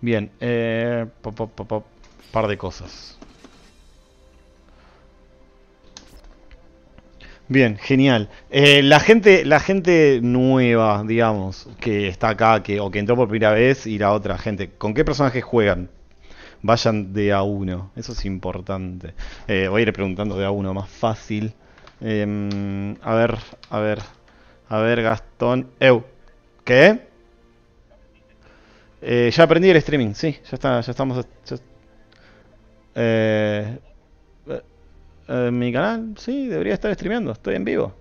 Bien, eh, pop, pop, pop, par de cosas. Bien, genial. Eh, la gente, la gente nueva, digamos, que está acá, que, o que entró por primera vez, y la otra gente, ¿con qué personajes juegan? Vayan de a uno, eso es importante. Eh, voy a ir preguntando de a uno, más fácil. Em, a ver, a ver, a ver, Gastón. Eu, ¿qué? Eh, ya aprendí el streaming, sí, ya está, ya estamos. eh, eh, eh, mi canal, sí, debería estar streameando, estoy en vivo.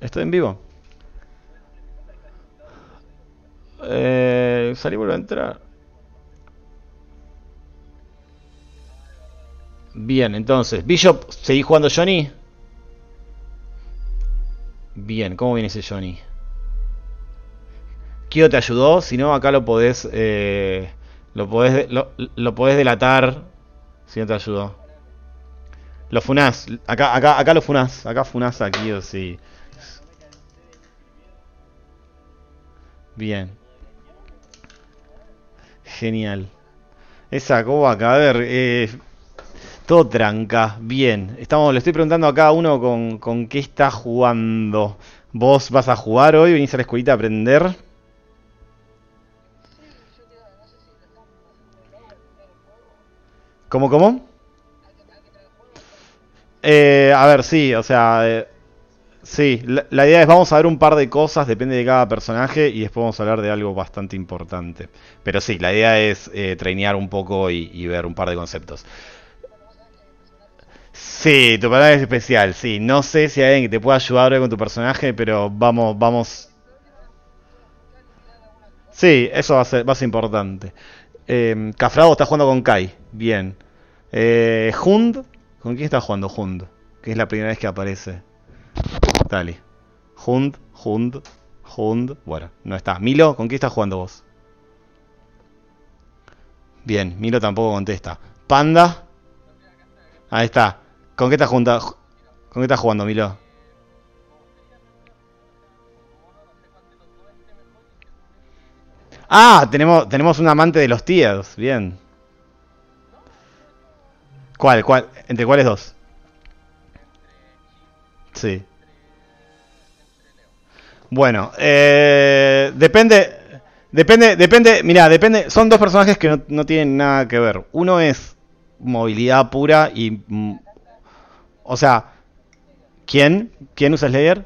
Estoy en vivo. Eh, salí vuelvo a entrar. Bien, entonces, Bishop, ¿seguís jugando Johnny? Bien, ¿cómo viene ese Johnny? Kyo te ayudó, si no, acá lo podés, eh, lo podés, lo, lo delatar si no te ayudó. Lo funás, acá, acá, acá lo funás, acá funás a Kyo, sí. Bien, genial. Esa coba a ver, eh, todo tranca, bien. Estamos, le estoy preguntando a cada uno con, con qué está jugando. ¿Vos vas a jugar hoy? ¿Venís a la escuelita a aprender? ¿Cómo, cómo? Eh, a ver, sí, o sea, eh, sí, la, idea es vamos a ver un par de cosas, depende de cada personaje, y después vamos a hablar de algo bastante importante. Pero sí, la idea es eh, trainear un poco y ver un par de conceptos. Sí, tu palabra es especial, sí. No sé si hay alguien que te pueda ayudar hoy con tu personaje, pero vamos, vamos. Sí, eso va a ser, va a ser importante. Eh, Cafrado está jugando con Kai, bien. Eh, Hund, ¿con quién está jugando Hund? Que es la primera vez que aparece. Dale. Hund, Hund, Hund. Bueno, no está. Milo, ¿con quién estás jugando vos? Bien, Milo tampoco contesta. Panda, ahí está. ¿Con qué estás jugando? ¿Con qué estás jugando, Milo? Ah, tenemos, tenemos un amante de los tíos. Bien. ¿Cuál? ¿Cuál? ¿Entre cuáles dos? Sí. Bueno, eh, depende, depende, depende, mira, depende, son dos personajes que no, no tienen nada que ver. Uno es movilidad pura y, mm, o sea, ¿quién? ¿Quién usa Slayer?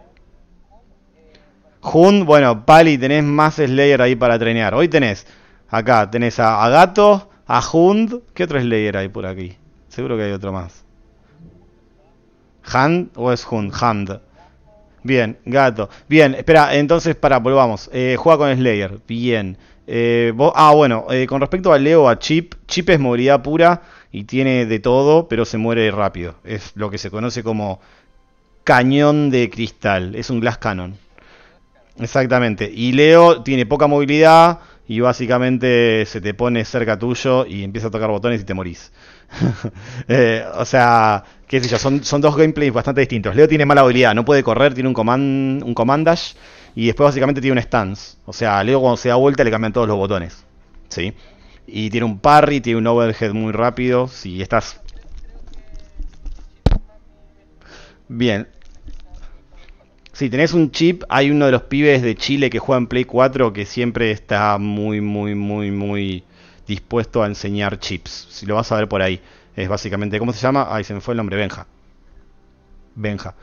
Jun, bueno, Pali, tenés más Slayer ahí para trenear. Hoy tenés, acá, tenés a, Gato, a Hund, ¿qué otro Slayer hay por aquí? Seguro que hay otro más. ¿Hand o es Hund? Hand. Bien, gato. Bien, espera, entonces, para, volvamos. Eh, juega con Slayer. Bien. Eh, ah, bueno, eh, con respecto a Leo, a Chip, Chip es movilidad pura y tiene de todo, pero se muere rápido. Es lo que se conoce como cañón de cristal. Es un glass cannon. Exactamente. Y Leo tiene poca movilidad y básicamente se te pone cerca tuyo y empieza a tocar botones y te morís. Eh, o sea, qué sé yo, son, son dos gameplays bastante distintos. Leo tiene mala habilidad, no puede correr, tiene un command, un command dash y después básicamente tiene un stance. O sea, Leo cuando se da vuelta le cambian todos los botones. ¿Sí? Y tiene un parry, tiene un overhead muy rápido. Si estás bien, si tenés un chip, hay uno de los pibes de Chile que juega en Play 4 que siempre está muy, muy, muy, muy dispuesto a enseñar chips. Si lo vas a ver por ahí. Es básicamente, ¿cómo se llama? Ay, se me fue el nombre, Benja. Benja.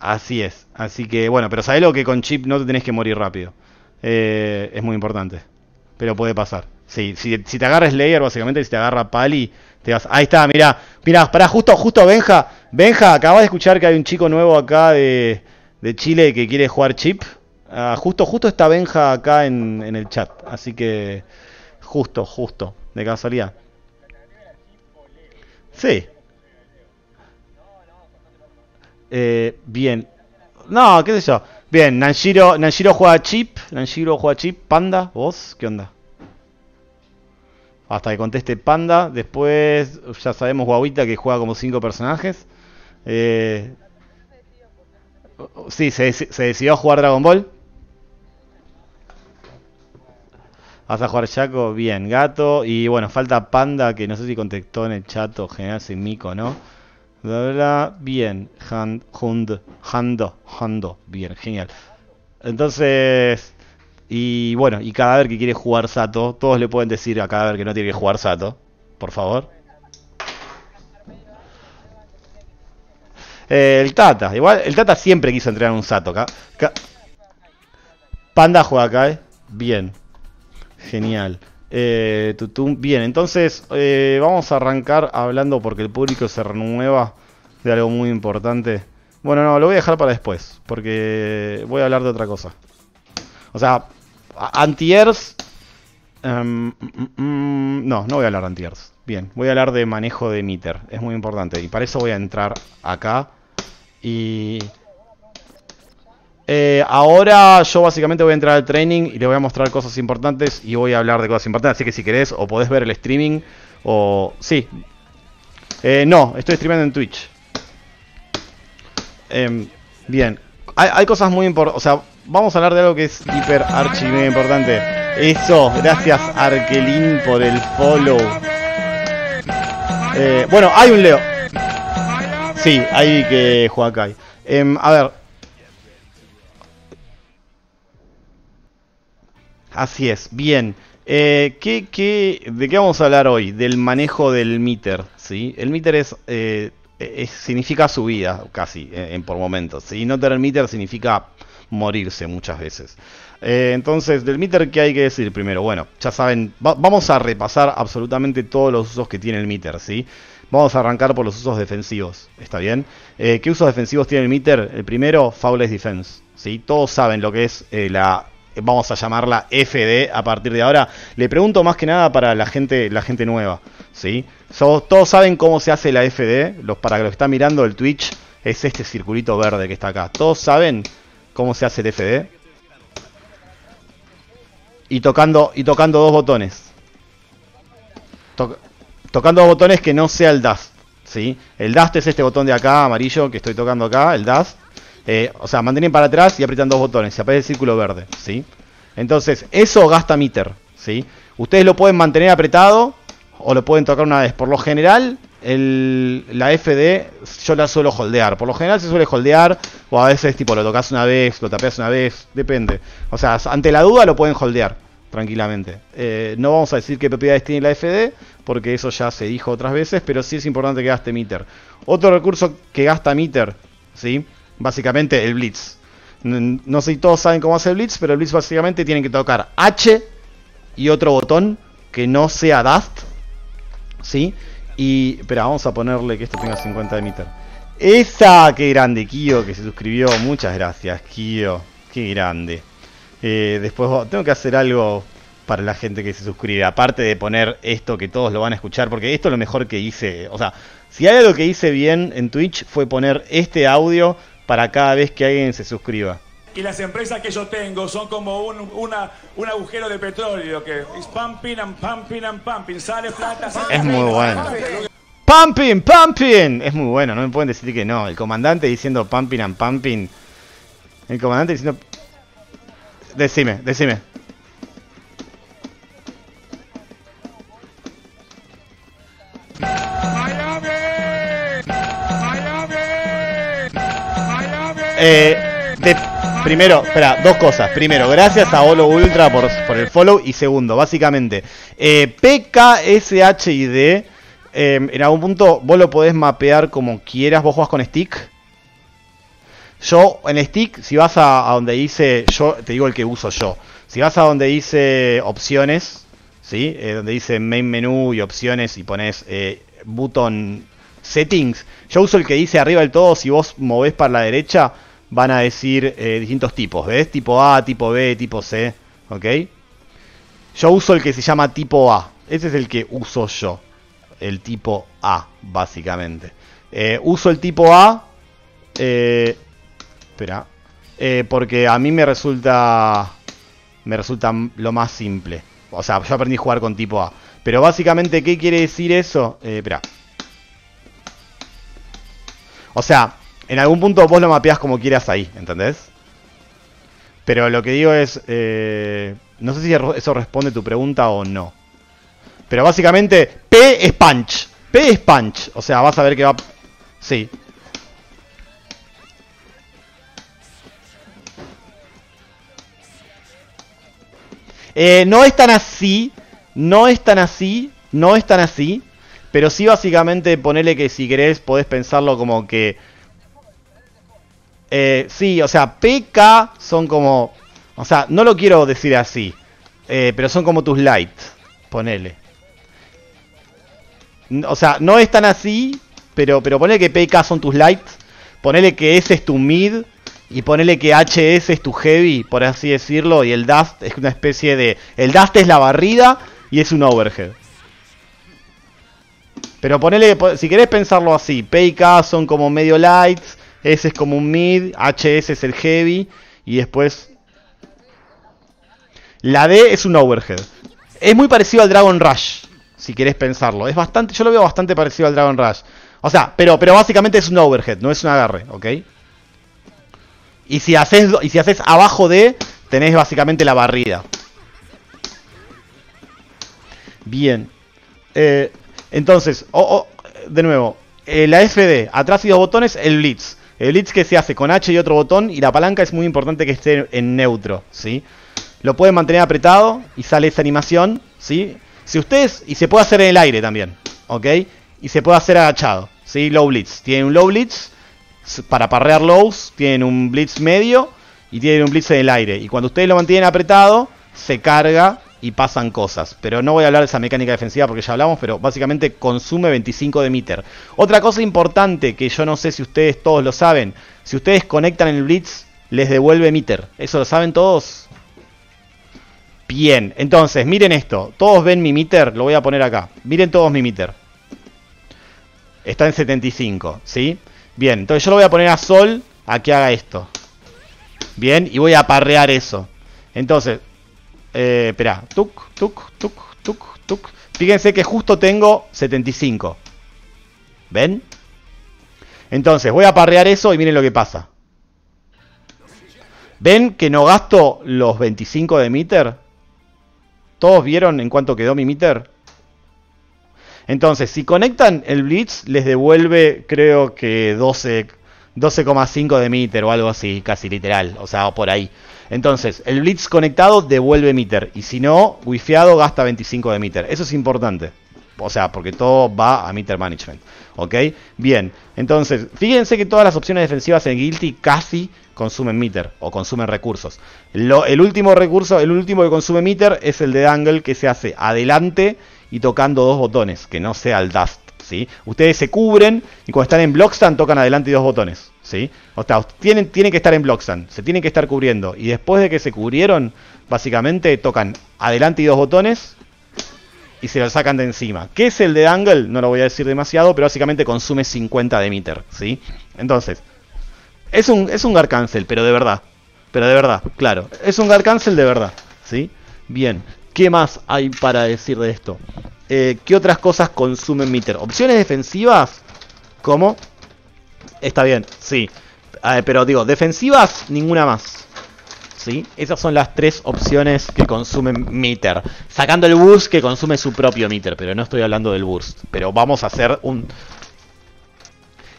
Así es. Así que, bueno, pero sabés lo que con chip no te tenés que morir rápido. Eh, es muy importante. Pero puede pasar. Sí, si, si te agarra Slayer, básicamente, si te agarra Pali, te vas. Ahí está, mirá. Mirá, pará, justo, justo Benja. Benja, acabas de escuchar que hay un chico nuevo acá de, Chile que quiere jugar chip. Ah, justo, justo está Benja acá en, en el chat. Así que, justo, justo, de casualidad. Sí. Eh, bien. No, qué sé yo. Bien, Nanjiro, Nanjiro juega chip. Nanjiro juega chip. Panda, vos, ¿qué onda? hasta que conteste Panda. Después ya sabemos Guaguita que juega como cinco personajes. Eh, sí, se, decidió jugar Dragon Ball. Vas a jugar Chaco, bien, gato. Y bueno, falta Panda, que no sé si contestó en el chat o general sin mico, ¿no? Bla, bien, hand, hund, hando, hando, bien, genial. Entonces, y bueno, y Cadáver que quiere jugar Sato. Todos le pueden decir a Cadáver que no tiene que jugar Sato. Por favor. Eh, el Tata. Igual, el Tata siempre quiso entrenar un Sato. Ca- ca- Panda juega acá, ¿eh? Bien. Genial. Eh, tutum, bien, entonces eh, vamos a arrancar hablando porque el público se renueva de algo muy importante. Bueno, no, lo voy a dejar para después, porque voy a hablar de otra cosa. O sea, antiers... em, mm, mm, no, no voy a hablar de antiers. Bien, voy a hablar de manejo de meter. Es muy importante. Y para eso voy a entrar acá. Y... Eh, ahora yo básicamente voy a entrar al training y le voy a mostrar cosas importantes y voy a hablar de cosas importantes. Así que si querés, o podés ver el streaming, o... Sí. Eh, no, estoy streamando en Twitch. Em, bien. Hay, hay cosas muy importantes. O sea, vamos a hablar de algo que es hiper archi mega importante. Eso, gracias Arkelin por el follow. Eh, bueno, hay un Leo. Sí, ahí que juega Kai. Em, a ver. Así es, bien. Eh, ¿qué, qué, de qué vamos a hablar hoy? Del manejo del meter, ¿sí? El meter es, eh, significa subida, casi, eh, en por momentos. ¿sí? No tener meter significa morirse muchas veces. Eh, entonces, del meter, ¿qué hay que decir primero? Bueno, ya saben, va- vamos a repasar absolutamente todos los usos que tiene el meter, ¿sí? Vamos a arrancar por los usos defensivos, ¿está bien? Eh, ¿Qué usos defensivos tiene el meter? El primero, Fouless Defense, ¿sí? Todos saben lo que es eh, la, vamos a llamarla FD a partir de ahora. Le pregunto más que nada para la gente, la gente nueva, ¿sí? Todos saben cómo se hace la FD, los, para los que están mirando el Twitch, es este circulito verde que está acá. Todos saben cómo se hace el FD. Y tocando, y tocando dos botones. To- tocando dos botones que no sea el Dust. ¿sí? El Dust es este botón de acá, amarillo, que estoy tocando acá, el Dust. Eh, o sea, mantienen para atrás y aprietan dos botones. Se aparece el círculo verde. ¿sí? Entonces, eso gasta meter. ¿sí? Ustedes lo pueden mantener apretado o lo pueden tocar una vez. Por lo general, la FD yo la suelo holdear. Por lo general se suele holdear o a veces tipo lo tocas una vez, lo tapeas una vez, depende. O sea, ante la duda lo pueden holdear tranquilamente. Eh, no vamos a decir qué propiedades tiene la FD porque eso ya se dijo otras veces, pero sí es importante que gaste meter. Otro recurso que gasta meter, ¿sí? Básicamente el blitz. No sé si todos saben cómo hace el blitz, pero el blitz básicamente tienen que tocar H y otro botón que no sea Dust, ¿sí? Y, espera, vamos a ponerle que esto tenga 50 de meter. Esa, qué grande, Kio, que se suscribió. Muchas gracias, Kio. Qué grande. Eh, después tengo que hacer algo para la gente que se suscribe. Aparte de poner esto que todos lo van a escuchar, porque esto es lo mejor que hice. O sea, si hay algo que hice bien en Twitch fue poner este audio para cada vez que alguien se suscriba. Y las empresas que yo tengo son como un, una- un agujero de petróleo que es pumping and pumping and pumping. Sale plata, sale Es muy bueno. Pumping, pumping. Es muy bueno, no me pueden decir que no. El comandante diciendo pumping and pumping. El comandante diciendo... Decime, decime. Eh, de- primero, espera, dos cosas. Primero, gracias a Olo Ultra por, el follow. Y segundo, básicamente, eh, PKSHID, eh, en algún punto vos lo podés mapear como quieras. Vos jugás con stick. Yo, en stick, si vas a, a donde dice, yo te digo el que uso yo. Si vas a donde dice opciones, ¿sí? Eh, donde dice main menú y opciones y pones eh, button settings, yo uso el que dice arriba del todo, si vos movés para la derecha, van a decir eh, distintos tipos, ¿ves? Tipo A, tipo B, tipo C, ¿ok? Yo uso el que se llama tipo A, ese es el que uso yo, el tipo A, básicamente. Eh, uso el tipo A, eh, espera, eh, porque a mí me resulta, me resulta lo más simple. O sea, yo aprendí a jugar con tipo A. Pero básicamente, ¿qué quiere decir eso? Espera. O sea, en algún punto vos lo mapeás como quieras ahí, ¿entendés? Pero lo que digo es, eh, no sé si eso responde tu pregunta o no. Pero básicamente, P es punch. P es punch. O sea, vas a ver que va... Sí. Eh, no es tan así. No es tan así. No es tan así. Pero sí básicamente ponele que si querés podés pensarlo como que... Eh, sí, o sea, PK son como... O sea, no lo quiero decir así. Eh, pero son como tus light. Ponele. O sea, no es tan así. Pero, pero ponele que PK son tus light. Ponele que S es tu mid. Y ponele que HS es tu heavy, por así decirlo. Y el dust es una especie de... El dust es la barrida y es un overhead. Pero ponele, si querés pensarlo así, P y K son como medio lights, S es como un mid, HS es el heavy y después la D es un overhead. Es muy parecido al Dragon Rush, si querés pensarlo. Es bastante, yo lo veo bastante parecido al Dragon Rush. O sea, pero, pero básicamente es un overhead, no es un agarre, ¿ok? Y si haces, y si haces abajo de, tenés básicamente la barrida. Bien. Eh, entonces, de nuevo, eh, la FD, atrás y dos botones, el Blitz. El Blitz que se hace con H y otro botón y la palanca es muy importante que esté en neutro, ¿sí? Lo pueden mantener apretado y sale esa animación, ¿sí? Si ustedes, y se puede hacer en el aire también, ¿ok? Y se puede hacer agachado, ¿sí? Low Blitz. Tienen un Low Blitz para parrear lows, tienen un Blitz medio y tienen un Blitz en el aire. Y cuando ustedes lo mantienen apretado, se carga y pasan cosas. Pero no voy a hablar de esa mecánica defensiva porque ya hablamos, pero básicamente consume 25 de meter. Otra cosa importante que yo no sé si ustedes todos lo saben, si ustedes conectan el Blitz, les devuelve meter. ¿Eso lo saben todos? Bien, entonces miren esto. ¿Todos ven mi meter? Lo voy a poner acá. Miren todos mi meter. Está en 75, ¿sí? Bien, entonces yo lo voy a poner a Sol a que haga esto. Bien, y voy a parrear eso. Entonces, eh, espera, tuk, tuk, tuk, tuk, tuk. Fíjense que justo tengo 75. ¿Ven? Entonces, voy a parrear eso y miren lo que pasa. ¿Ven que no gasto los 25 de meter? ¿Todos vieron en cuánto quedó mi meter? Entonces, si conectan el Blitz, les devuelve, creo que 12, 12,5 de meter o algo así, casi literal. O sea, por ahí. Entonces, el Blitz conectado devuelve meter. Y si no, wifiado gasta 25 de meter. Eso es importante. O sea, porque todo va a meter management. ¿Ok? Bien. Entonces, fíjense que todas las opciones defensivas en Guilty casi consumen meter o consumen recursos. el último recurso, el último que consume meter es el de Dangle que se hace adelante y tocando dos botones, que no sea el Dust. ¿sí? Ustedes se cubren y cuando están en Blockstand tocan adelante y dos botones. O sea, tienen, tienen que estar en Blockstand, se tienen que estar cubriendo. Y después de que se cubrieron, básicamente tocan adelante y dos botones y se lo sacan de encima. ¿Qué es el de Angle? No lo voy a decir demasiado, pero básicamente consume 50 de meter. ¿sí? Entonces, es un, es un Cancel, pero de verdad. Pero de verdad, claro. Es un Gar Cancel de verdad. ¿sí? Bien. ¿Qué más hay para decir de esto? Eh, ¿Qué otras cosas consumen meter? Opciones defensivas, ¿cómo? Está bien, sí. pero digo, defensivas, ninguna más. ¿Sí? Esas son las tres opciones que consumen meter. Sacando el burst que consume su propio meter, pero no estoy hablando del burst. Pero vamos a hacer un...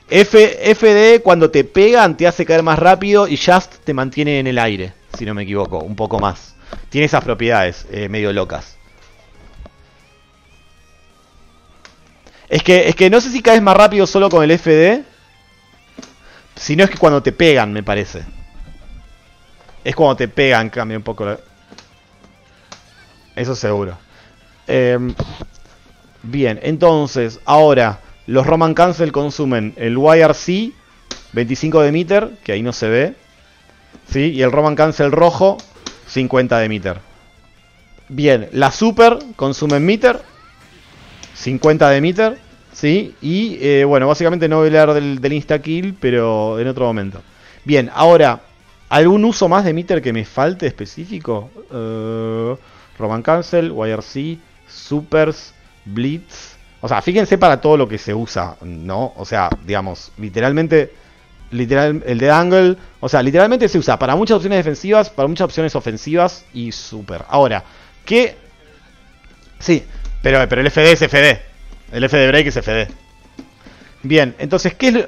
F, FD cuando te pegan te hace caer más rápido y Just te mantiene en el aire, si no me equivoco, un poco más. Tiene esas propiedades eh, medio locas. Es que, es que no sé si caes más rápido solo con el FD. Si no es que cuando te pegan, me parece. Es cuando te pegan, cambia un poco. Eso seguro. Em, bien, entonces, ahora, los Roman Cancel consumen el YRC 25 de meter, que ahí no se ve. ¿Sí? Y el Roman Cancel rojo 50 de meter. Bien, la Super consume meter, 50 de meter, ¿sí? Y eh, bueno, básicamente no voy a hablar del, del insta-kill, pero en otro momento. Bien, ahora, ¿algún uso más de meter que me falte específico? Uh, Roman Cancel, YRC, Supers, Blitz. O sea, fíjense para todo lo que se usa, ¿no? O sea, digamos, literalmente literal, el de angle, o sea, literalmente se usa para muchas opciones defensivas, para muchas opciones ofensivas y super. Ahora, ¿qué? Sí, pero, pero el FD es FD. El FD break es FD. Bien, entonces, ¿qué es, lo,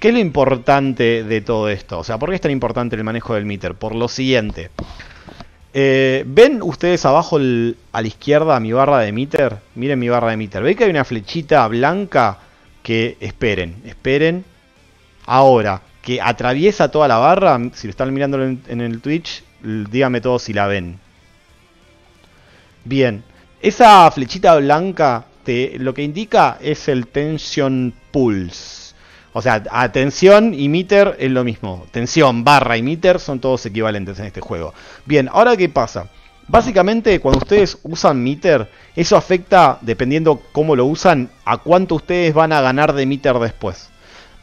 ¿qué es lo importante de todo esto? O sea, ¿por qué es tan importante el manejo del meter? Por lo siguiente. Eh, ¿Ven ustedes abajo a la izquierda mi barra de meter? Miren mi barra de meter. ¿Ven que hay una flechita blanca? Que esperen, esperen. Ahora, que atraviesa toda la barra. Si lo están mirando en, en el Twitch, díganme todos si la ven. Bien, esa flechita blanca te, lo que indica es el tension pulse. O sea, atención y meter es lo mismo. Tensión barra y meter son todos equivalentes en este juego. Bien, ahora qué pasa. Básicamente cuando ustedes usan meter, eso afecta, dependiendo cómo lo usan, a cuánto ustedes van a ganar de meter después.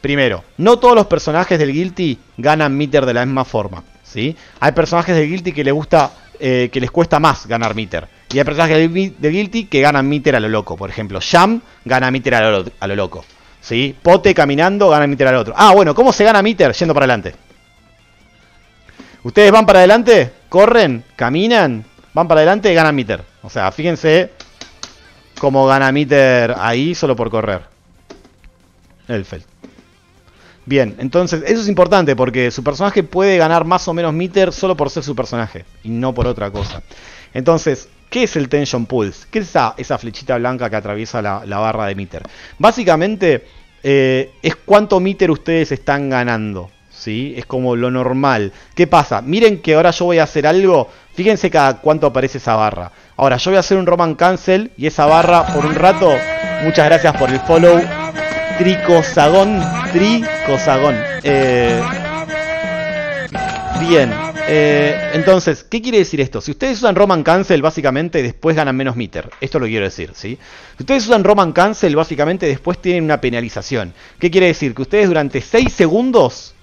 Primero, no todos los personajes del Guilty ganan meter de la misma forma. ¿sí? Hay personajes del Guilty que les gusta, eh, que les cuesta más ganar meter. Y hay personajes del, Guilty que ganan meter a lo loco. Por ejemplo, Sham gana meter a lo, a lo loco. ¿Sí? Pote caminando gana meter al otro. Ah, bueno, ¿cómo se gana meter? Yendo para adelante. Ustedes van para adelante, corren, caminan, van para adelante, ganan meter. O sea, fíjense cómo gana meter ahí solo por correr. Elfeld. Bien, entonces eso es importante porque su personaje puede ganar más o menos meter solo por ser su personaje y no por otra cosa. Entonces, ¿Qué es el Tension Pulse? ¿Qué es esa, flechita blanca que atraviesa la, barra de meter? Básicamente eh, es cuánto meter ustedes están ganando. ¿sí? Es como lo normal. ¿Qué pasa? Miren que ahora yo voy a hacer algo. Fíjense cada cuánto aparece esa barra. Ahora yo voy a hacer un Roman Cancel y esa barra por un rato. Muchas gracias por el follow. Tricosagón. Tricosagón. Eh, bien. Eh, entonces, ¿qué quiere decir esto? Si ustedes usan Roman Cancel, básicamente después ganan menos meter. Esto lo quiero decir, ¿sí? Si ustedes usan Roman Cancel, básicamente después tienen una penalización. ¿Qué quiere decir? Que ustedes durante 6 segundos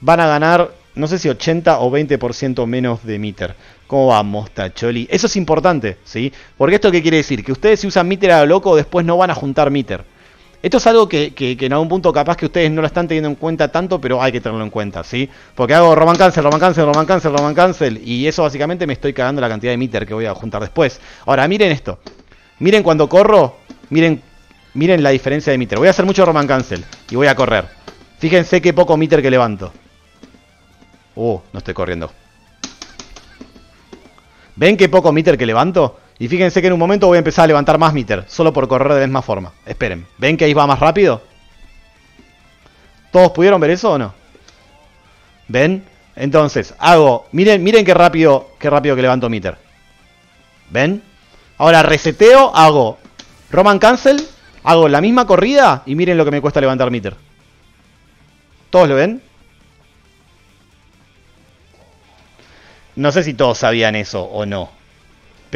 van a ganar, no sé si 80 o 20% menos de meter. ¿Cómo vamos, Tacholi? Eso es importante, ¿sí? Porque esto qué quiere decir? Que ustedes si usan meter a lo loco, después no van a juntar meter. Esto es algo que, en algún punto capaz que ustedes no lo están teniendo en cuenta tanto, pero hay que tenerlo en cuenta, ¿sí? Porque hago Roman Cancel, Roman Cancel, Roman Cancel, Roman Cancel, y eso básicamente me estoy cagando la cantidad de meter que voy a juntar después. Ahora, miren esto. Miren cuando corro, miren, miren la diferencia de meter. Voy a hacer mucho Roman Cancel y voy a correr. Fíjense qué poco meter que levanto. Uh, no estoy corriendo. ¿Ven qué poco meter que levanto? Y fíjense que en un momento voy a empezar a levantar más meter, solo por correr de la misma forma. Esperen, ¿ven que ahí va más rápido? ¿Todos pudieron ver eso o no? ¿Ven? Entonces, hago, miren, miren qué rápido, qué rápido que levanto meter. ¿Ven? Ahora reseteo, hago Roman Cancel, hago la misma corrida y miren lo que me cuesta levantar meter. ¿Todos lo ven? No sé si todos sabían eso o no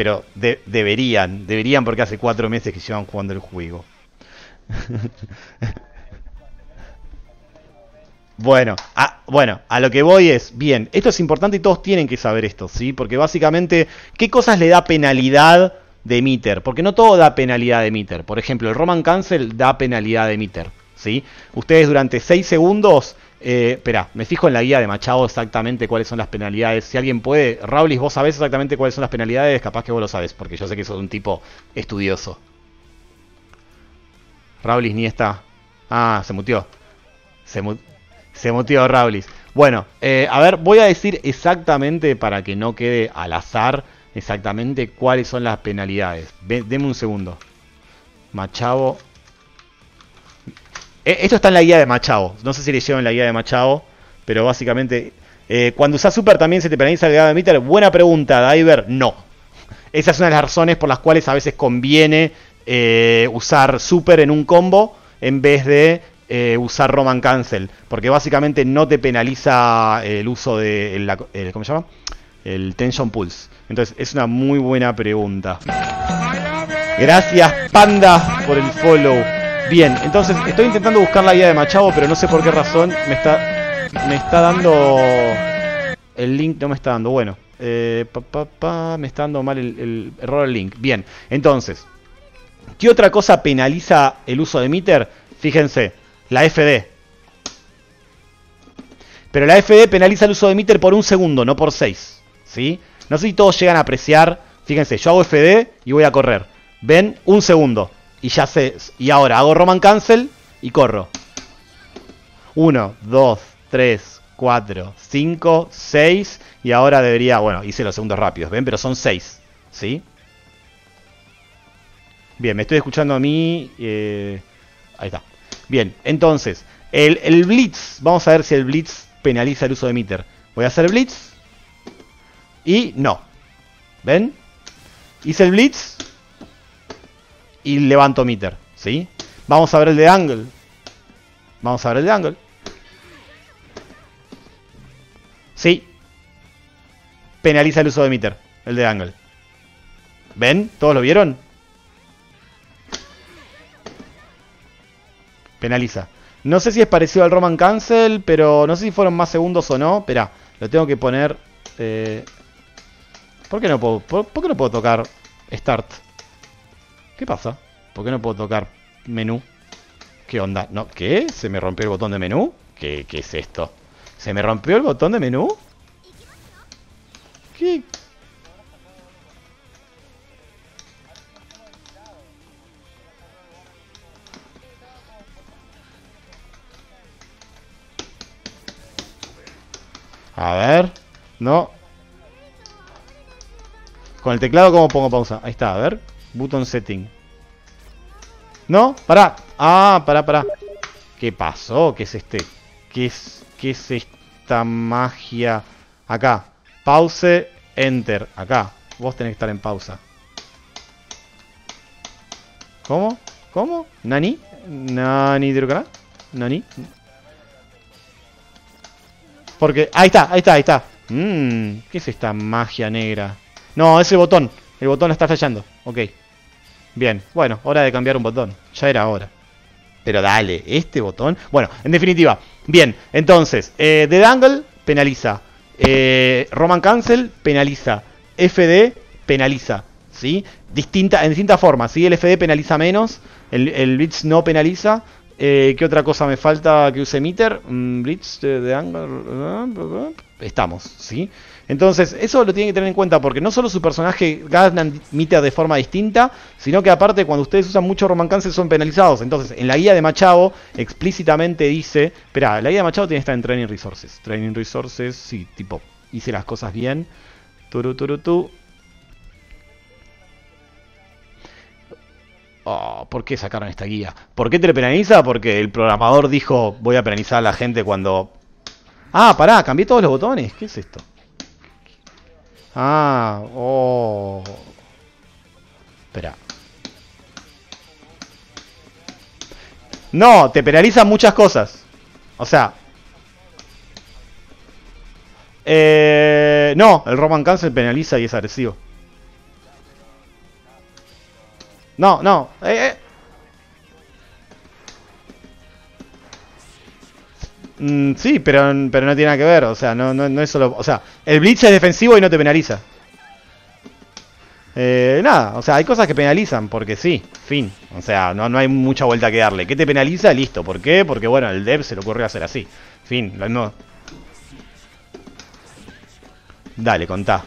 pero deberían, deberían porque hace cuatro meses que llevan jugando el juego. bueno, a, bueno, a lo que voy es, bien, esto es importante y todos tienen que saber esto, ¿sí? Porque básicamente, ¿qué cosas le da penalidad de meter? Porque no todo da penalidad de meter. Por ejemplo, el Roman Cancel da penalidad de meter, ¿sí? Ustedes durante 6 segundos eh, espera, me fijo en la guía de Machado exactamente cuáles son las penalidades. Si alguien puede, Raulis, vos sabés exactamente cuáles son las penalidades, capaz que vos lo sabés, porque yo sé que sos un tipo estudioso. Raulis ni está. Ah, se mutió. Se, mutió Raulis. Bueno, eh, a ver, voy a decir exactamente para que no quede al azar exactamente cuáles son las penalidades. deme un segundo. Machado esto está en la guía de Machado. No sé si le en la guía de Machado, pero básicamente, eh, cuando usas super también se te penaliza el grado de meter. Buena pregunta, Diver. No. Esa es una de las razones por las cuales a veces conviene eh, usar super en un combo en vez de usar Roman Cancel. Porque básicamente no te penaliza el uso de. El, ¿Cómo se llama? El Tension Pulse. Entonces, es una muy buena pregunta. Gracias, Panda, por el follow. Bien, entonces estoy intentando buscar la guía de Machado, pero no sé por qué razón me está, me está dando... El link no me está dando, bueno. Eh, me está dando mal el, error del link. Bien, entonces, ¿qué otra cosa penaliza el uso de meter? Fíjense, la FD. Pero la FD penaliza el uso de meter por un segundo, no por 6. ¿Sí? No sé si todos llegan a apreciar. Fíjense, yo hago FD y voy a correr. ¿Ven? Un segundo. Y ya sé. Y ahora hago Roman Cancel y corro. 1, 2, 3, 4, 5, 6. Y ahora debería. Bueno, hice los segundos rápidos, ¿ven? Pero son 6. ¿Sí? Bien, me estoy escuchando a mí. Eh, ahí está. Bien, entonces, el, el, Blitz. Vamos a ver si el Blitz penaliza el uso de meter. Voy a hacer Blitz. Y no. ¿Ven? Hice el Blitz. Y levanto meter. ¿Sí? Vamos a ver el de Angle. Vamos a ver el de Angle. Sí. Penaliza el uso de meter. El de Angle. ¿Ven? ¿Todos lo vieron? Penaliza. No sé si es parecido al Roman Cancel, pero no sé si fueron más segundos o no. Espera, lo tengo que poner... Eh... ¿Por qué no puedo, por, qué no puedo tocar Start? ¿Qué pasa? ¿Por qué no puedo tocar menú? ¿Qué onda? ¿No? ¿Qué? ¿Se me rompió el botón de menú? ¿Qué, qué es esto? ¿Se me rompió el botón de menú? ¿Qué? A ver. No. Con el teclado, ¿cómo pongo pausa? Ahí está, a ver. Button setting. ¿No? Pará. Ah, pará, pará. ¿Qué pasó? ¿Qué es este? ¿Qué es, qué es esta magia? Acá. Pause, enter. Acá. Vos tenés que estar en pausa. ¿Cómo? ¿Cómo? ¿Nani? ¿Nani de ¿Nani? Porque, ahí está, ahí está, ahí está. Mmm, ¿qué es esta magia negra? No, es el botón. El botón está fallando. Ok. Bien, bueno, hora de cambiar un botón. Ya era hora. Pero dale, este botón. Bueno, en definitiva. Bien, entonces, eh, The Dangle penaliza. Eh, Roman Cancel penaliza. FD penaliza. ¿Sí? Distinta, en distintas formas. ¿sí? El FD penaliza menos. El, el Blitz no penaliza. Eh, ¿Qué otra cosa me falta que use meter? Mm, Blitz de, Angle. Estamos, ¿sí? Entonces, eso lo tienen que tener en cuenta porque no solo su personaje gana meter de forma distinta, sino que aparte cuando ustedes usan mucho Roman Cancel son penalizados. Entonces, en la guía de Machado explícitamente dice, espera, la guía de Machado tiene que estar en Training Resources. Training Resources, sí, tipo, hice las cosas bien. Turu, turu, tu. Oh, ¿Por qué sacaron esta guía? ¿Por qué te penaliza? Porque el programador dijo, voy a penalizar a la gente cuando... Ah, pará, cambié todos los botones. ¿Qué es esto? Ah, oh. Espera. No, te penalizan muchas cosas. O sea... Eh, no, el Roman Cancel penaliza y es agresivo. No, no. Eh, eh. Mm, sí, pero, pero no tiene nada que ver. O sea, no, no, es solo. O sea, el Blitz es defensivo y no te penaliza. Eh, nada, o sea, hay cosas que penalizan, porque sí, fin. O sea, no, no hay mucha vuelta que darle. ¿Qué te penaliza? Listo. ¿Por qué? Porque, bueno, el dev se le ocurrió hacer así. Fin, no. Dale, contá.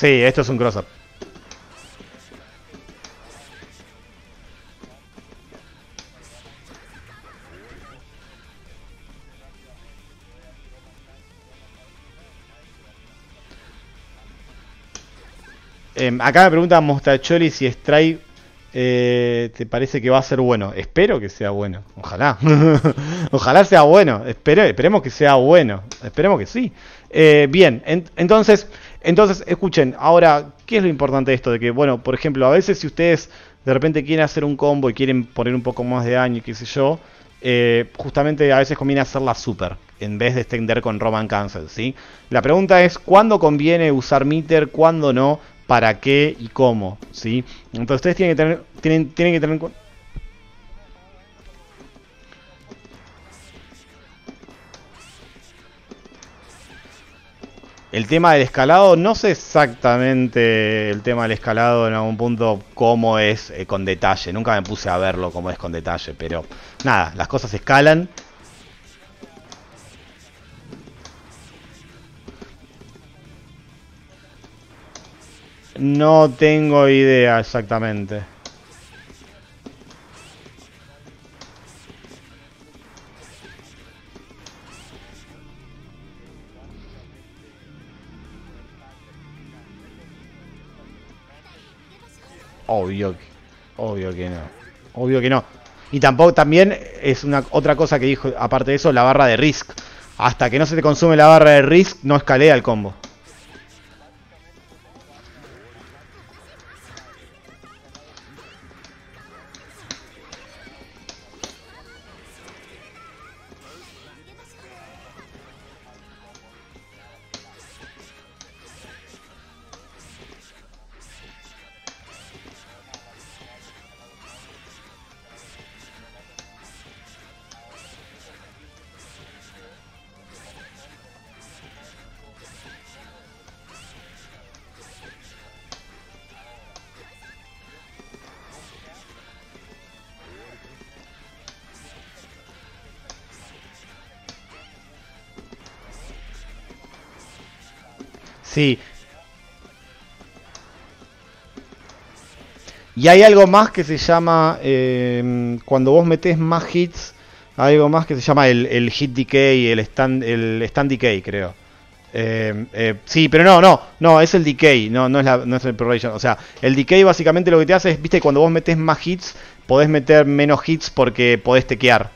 Sí, esto es un cross-up. Em, acá me pregunta Mostacholi si Stripe eh, te parece que va a ser bueno. Espero que sea bueno. Ojalá. Ojalá sea bueno. esperemos que sea bueno. Esperemos que sí. Eh, bien, entonces entonces, escuchen, ahora, ¿qué es lo importante de esto? De que, bueno, por ejemplo, a veces si ustedes de repente quieren hacer un combo y quieren poner un poco más de daño y qué sé yo, eh, justamente a veces conviene hacerla super en vez de extender con Roman Cancel, ¿sí? La pregunta es, ¿cuándo conviene usar meter? ¿Cuándo no? ¿Para qué y cómo? ¿Sí? Entonces ustedes tienen que tener, tienen, tienen que tener El tema del escalado, no sé exactamente el tema del escalado en algún punto cómo es eh, con detalle. Nunca me puse a verlo cómo es con detalle, pero nada, las cosas escalan. No tengo idea exactamente. Obvio que, obvio que no. Obvio que no. Y tampoco también es una otra cosa que dijo, aparte de eso, la barra de Risk. Hasta que no se te consume la barra de Risk, no escalea el combo. Sí. Y hay algo más que se llama, eh, cuando vos metés más hits, hay algo más que se llama el, hit decay, el stand, el stand decay, creo. Eh, eh, sí, pero no, no, no, es el decay, no, no es, la, no es el progression. O sea, el decay básicamente lo que te hace es, viste, cuando vos metés más hits, podés meter menos hits porque podés tequear.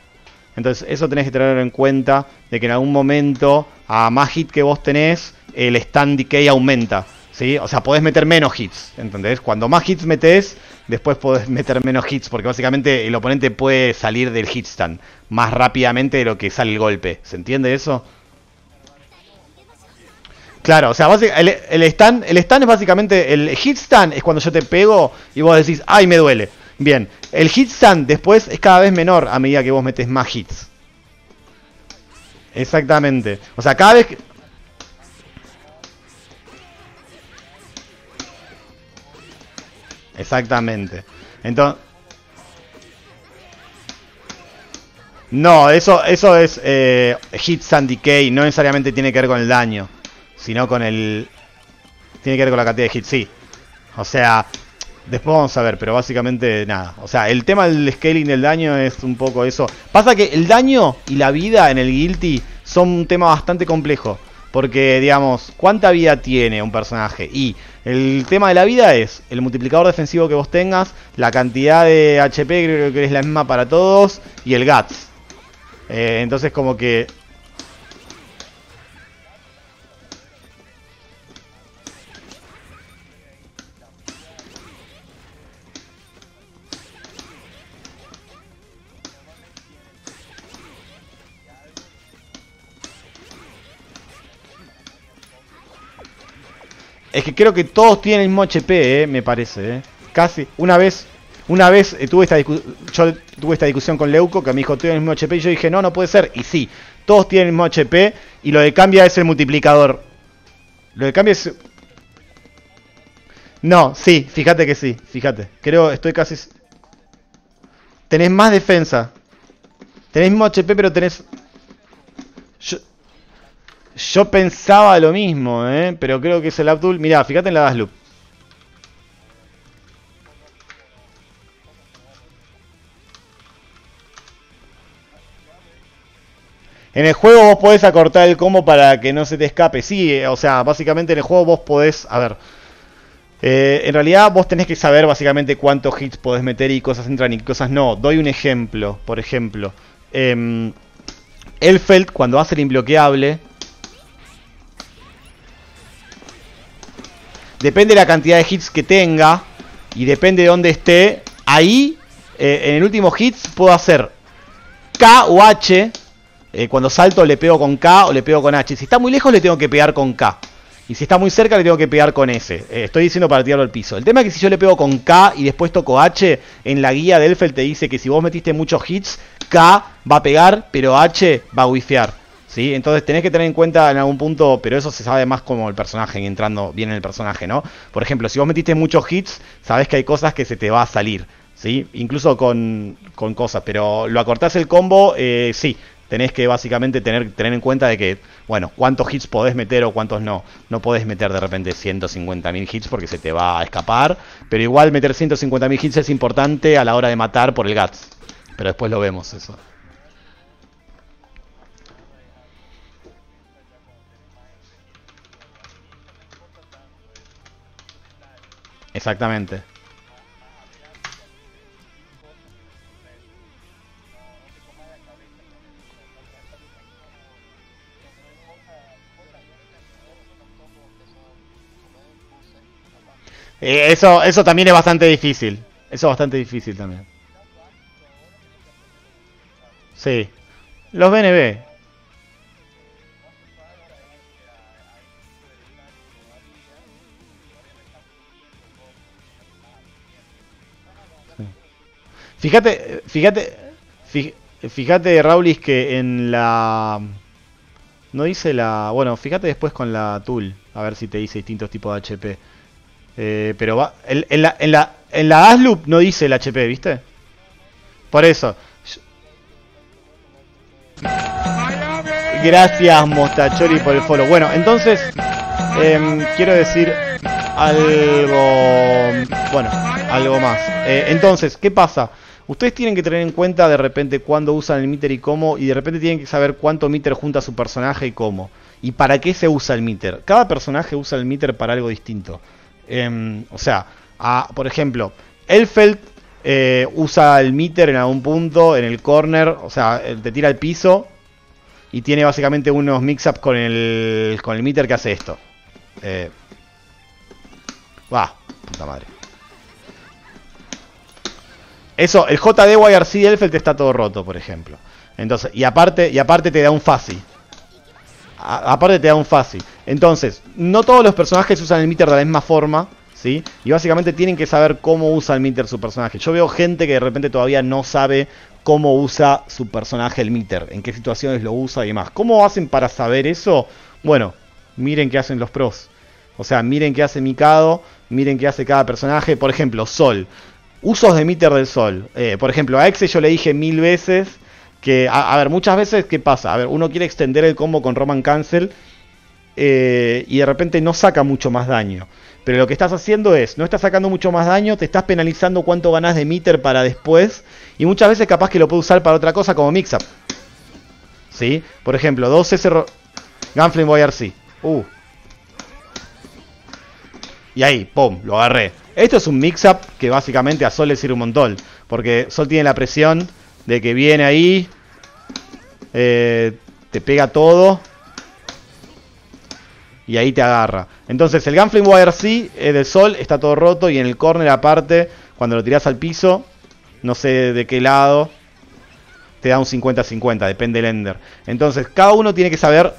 Entonces, eso tenés que tenerlo en cuenta, de que en algún momento, a más hit que vos tenés, el stand decay aumenta. ¿sí? O sea, podés meter menos hits, ¿entendés? Cuando más hits metes, después podés meter menos hits, porque básicamente el oponente puede salir del hit stand más rápidamente de lo que sale el golpe. ¿Se entiende eso? Claro, o sea, el, el, stand, el stand es básicamente, el hit stand es cuando yo te pego y vos decís, ay, me duele. Bien, el hit stand después es cada vez menor a medida que vos metes más hits. Exactamente. O sea, cada vez que... Exactamente. Entonces... No, eso, eso es eh, hits decay, no necesariamente tiene que ver con el daño, sino con el... Tiene que ver con la cantidad de hits, sí. O sea, después vamos a ver, pero básicamente nada. O sea, el tema del scaling del daño es un poco eso. Pasa que el daño y la vida en el Guilty son un tema bastante complejo. Porque, digamos, ¿cuánta vida tiene un personaje? Y el tema de la vida es el multiplicador defensivo que vos tengas, la cantidad de HP creo que es la misma para todos, y el GATS. Eh, entonces como que... Es que creo que todos tienen el mismo HP, eh, me parece. Eh. Casi. Una vez una vez eh, tuve esta yo tuve esta discusión con Leuco que me dijo, ¿tiene el mismo HP? Y yo dije, no, no puede ser. Y sí, todos tienen el mismo HP y lo que cambia es el multiplicador. Lo que cambia es... No, sí, fíjate que sí, fíjate. Creo, estoy casi... Tenés más defensa. Tenés mismo HP, pero tenés... Yo, pensaba lo mismo, ¿eh? Pero creo que es el Abdul... Mirá, fíjate en la Dasloop. En el juego vos podés acortar el combo para que no se te escape. Sí, eh, o sea, básicamente en el juego vos podés... A ver... Eh, en realidad vos tenés que saber básicamente cuántos hits podés meter y cosas entran y cosas no. Doy un ejemplo, por ejemplo. Eh, Elfeld cuando hace el imbloqueable... Depende de la cantidad de hits que tenga y depende de dónde esté. Ahí, eh, en el último hits, puedo hacer K o H eh, cuando salto le pego con K o le pego con H. Si está muy lejos le tengo que pegar con K. Y si está muy cerca le tengo que pegar con S. Eh, estoy diciendo para tirarlo al piso. El tema es que si yo le pego con K y después toco H, en la guía de Elfel te dice que si vos metiste muchos hits, K va a pegar, pero H va a wifear. ¿Sí? Entonces tenés que tener en cuenta en algún punto, pero eso se sabe más como el personaje, entrando bien en el personaje, ¿no? Por ejemplo, si vos metiste muchos hits, sabés que hay cosas que se te va a salir, ¿sí? Incluso con, con cosas, pero lo acortás el combo, eh, sí, tenés que básicamente tener, tener en cuenta de que, bueno, cuántos hits podés meter o cuántos no. No podés meter de repente 150.000 hits porque se te va a escapar, pero igual meter 150.000 hits es importante a la hora de matar por el Guts. Pero después lo vemos eso. Exactamente. Eh, eso, eso también es bastante difícil. Eso es bastante difícil también. Sí. Los BNB. Fíjate, fíjate, fíjate, Raulis, que en la... No dice la... Bueno, fíjate después con la tool, a ver si te dice distintos tipos de HP. Eh, pero va... En, la, en, la, en la Asloop no dice el HP, ¿viste? Por eso. Gracias, Mostachori, por el follow. Bueno, entonces, em, quiero decir algo... Bueno, algo más. Eh, entonces, ¿qué pasa? Ustedes tienen que tener en cuenta de repente cuándo usan el meter y cómo, y de repente tienen que saber cuánto meter junta su personaje y cómo. Y para qué se usa el meter. Cada personaje usa el meter para algo distinto. Em, o sea, por ejemplo, Elfeld eh, usa el meter en algún punto, en el corner, o sea, te tira al piso y tiene básicamente unos mix-ups con el, con el meter que hace esto. Eh, va, puta madre. Eso, el JD YRC Elfeld está todo roto, por ejemplo. Entonces, y aparte, y aparte te da un fácil. Aparte te da un fácil. Entonces, no todos los personajes usan el meter de la misma forma, ¿sí? Y básicamente tienen que saber cómo usa el meter su personaje. Yo veo gente que de repente todavía no sabe cómo usa su personaje el meter, en qué situaciones lo usa y demás. ¿Cómo hacen para saber eso? Bueno, miren qué hacen los pros. O sea, miren qué hace Mikado, miren qué hace cada personaje. Por ejemplo, Sol. Usos de Meter del Sol. Eh, por ejemplo, a Exe yo le dije mil veces que, a, ver, muchas veces, ¿qué pasa? A ver, uno quiere extender el combo con Roman Cancel eh, y de repente no saca mucho más daño. Pero lo que estás haciendo es, no estás sacando mucho más daño, te estás penalizando cuánto ganas de meter para después. Y muchas veces capaz que lo puedes usar para otra cosa como mix-up. ¿Sí? Por ejemplo, 2S Gunflame Boy RC. Uh. Y ahí, pum, lo agarré. Esto es un mix-up que básicamente a Sol le sirve un montón. Porque Sol tiene la presión de que viene ahí, eh, te pega todo y ahí te agarra. Entonces el Gunflame YRC es del Sol, está todo roto y en el corner aparte, cuando lo tiras al piso, no sé de qué lado, te da un 50-50, depende del Ender. Entonces cada uno tiene que saber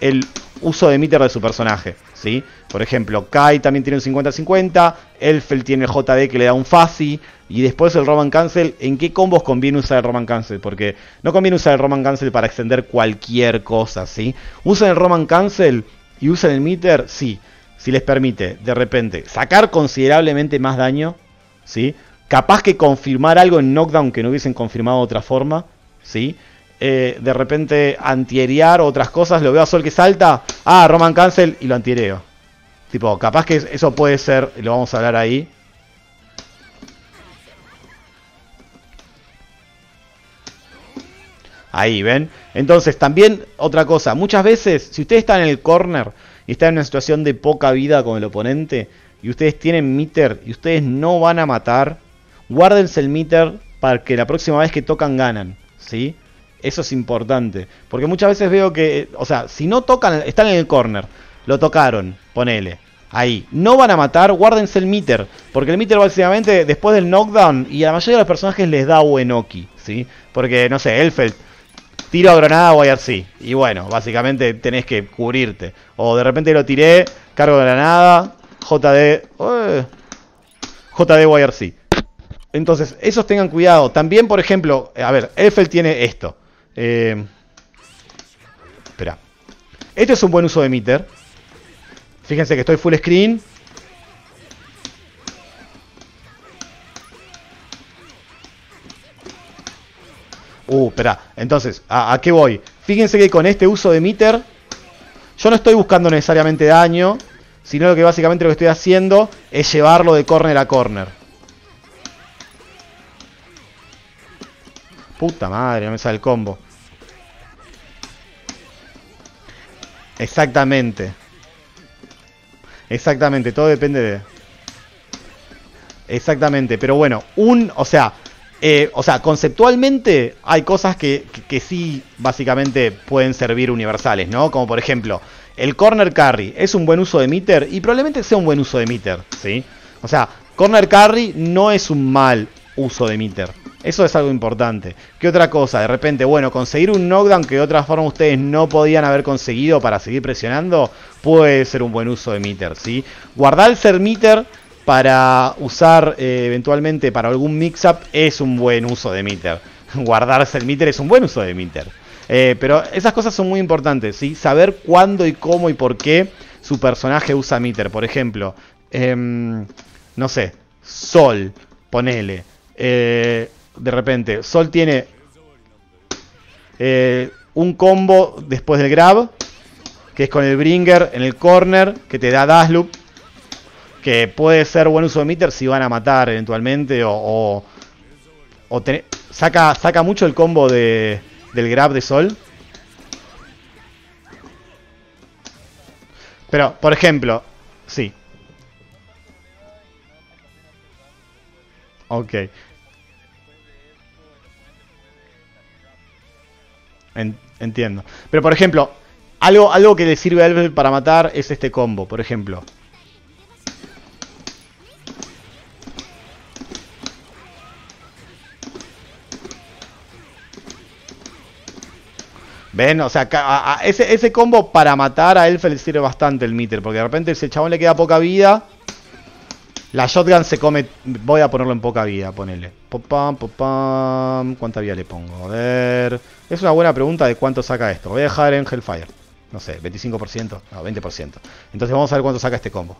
el uso de meter de su personaje. ¿Sí? Por ejemplo, Kai también tiene un 50-50, Elfel tiene el JD que le da un Fuzzy, y después el Roman Cancel, ¿en qué combos conviene usar el Roman Cancel? Porque no conviene usar el Roman Cancel para extender cualquier cosa, ¿sí? Usen el Roman Cancel y usen el meter, sí, si les permite, de repente, sacar considerablemente más daño, ¿sí? Capaz que confirmar algo en knockdown que no hubiesen confirmado de otra forma, ¿sí? Eh, de repente antierear otras cosas, lo veo a Sol que salta, ah, Roman Cancel y lo antiereo. Tipo, capaz que eso puede ser, lo vamos a hablar ahí. Ahí, ¿ven? Entonces, también otra cosa, muchas veces, si ustedes están en el corner y están en una situación de poca vida con el oponente, y ustedes tienen meter y ustedes no van a matar, guárdense el meter para que la próxima vez que tocan ganan, ¿sí? Eso es importante. Porque muchas veces veo que, o sea, si no tocan, están en el corner, lo tocaron, ponele. Ahí. No van a matar, guárdense el meter. Porque el meter básicamente después del knockdown y a la mayoría de los personajes les da Wenoki. ¿sí? Porque, no sé, Elfeld, tiro a granada YRC. Y bueno, básicamente tenés que cubrirte. O de repente lo tiré, cargo granada, JD... JD YRC. Entonces, esos tengan cuidado. También, por ejemplo, a ver, Elfeld tiene esto. Eh, espera. Este es un buen uso de meter. Fíjense que estoy full screen. Uh, espera. Entonces, ¿a, qué voy? Fíjense que con este uso de meter, yo no estoy buscando necesariamente daño, sino que básicamente lo que estoy haciendo es llevarlo de corner a corner. Puta madre, no me sale el combo. Exactamente. Exactamente, todo depende de... Exactamente, pero bueno, un, o sea, eh, o sea, conceptualmente hay cosas que, que, sí básicamente pueden servir universales, ¿no? Como por ejemplo, el corner carry es un buen uso de meter y probablemente sea un buen uso de meter, ¿sí? O sea, corner carry no es un mal uso de meter. Eso es algo importante. ¿Qué otra cosa? De repente, bueno, conseguir un knockdown que de otra forma ustedes no podían haber conseguido para seguir presionando, puede ser un buen uso de meter, ¿sí? Guardar el ser meter para usar eh, eventualmente para algún mix-up es un buen uso de meter. Guardarse el meter es un buen uso de meter. Eh, pero esas cosas son muy importantes, ¿sí? Saber cuándo y cómo y por qué su personaje usa meter. Por ejemplo, em, no sé, Sol, ponele. Eh, de repente, Sol tiene un combo después del grab, que es con el bringer en el corner, que te da dash loop que puede ser buen uso de meter si van a matar eventualmente o, o, saca, saca mucho el combo de, del grab de sol. Pero, por ejemplo, sí. Ok. Entiendo. Pero, por ejemplo, algo, algo que le sirve a él para matar es este combo, por ejemplo. ¿Ven? O sea, ese, ese, combo para matar a Elf le sirve bastante el meter. Porque de repente si el chabón le queda poca vida, la shotgun se come... Voy a ponerlo en poca vida, ponele. Popam, popam. ¿Cuánta vida le pongo? A ver... Es una buena pregunta de cuánto saca esto. Voy a dejar en Hellfire. No sé, 25%. No, 20%. Entonces vamos a ver cuánto saca este combo.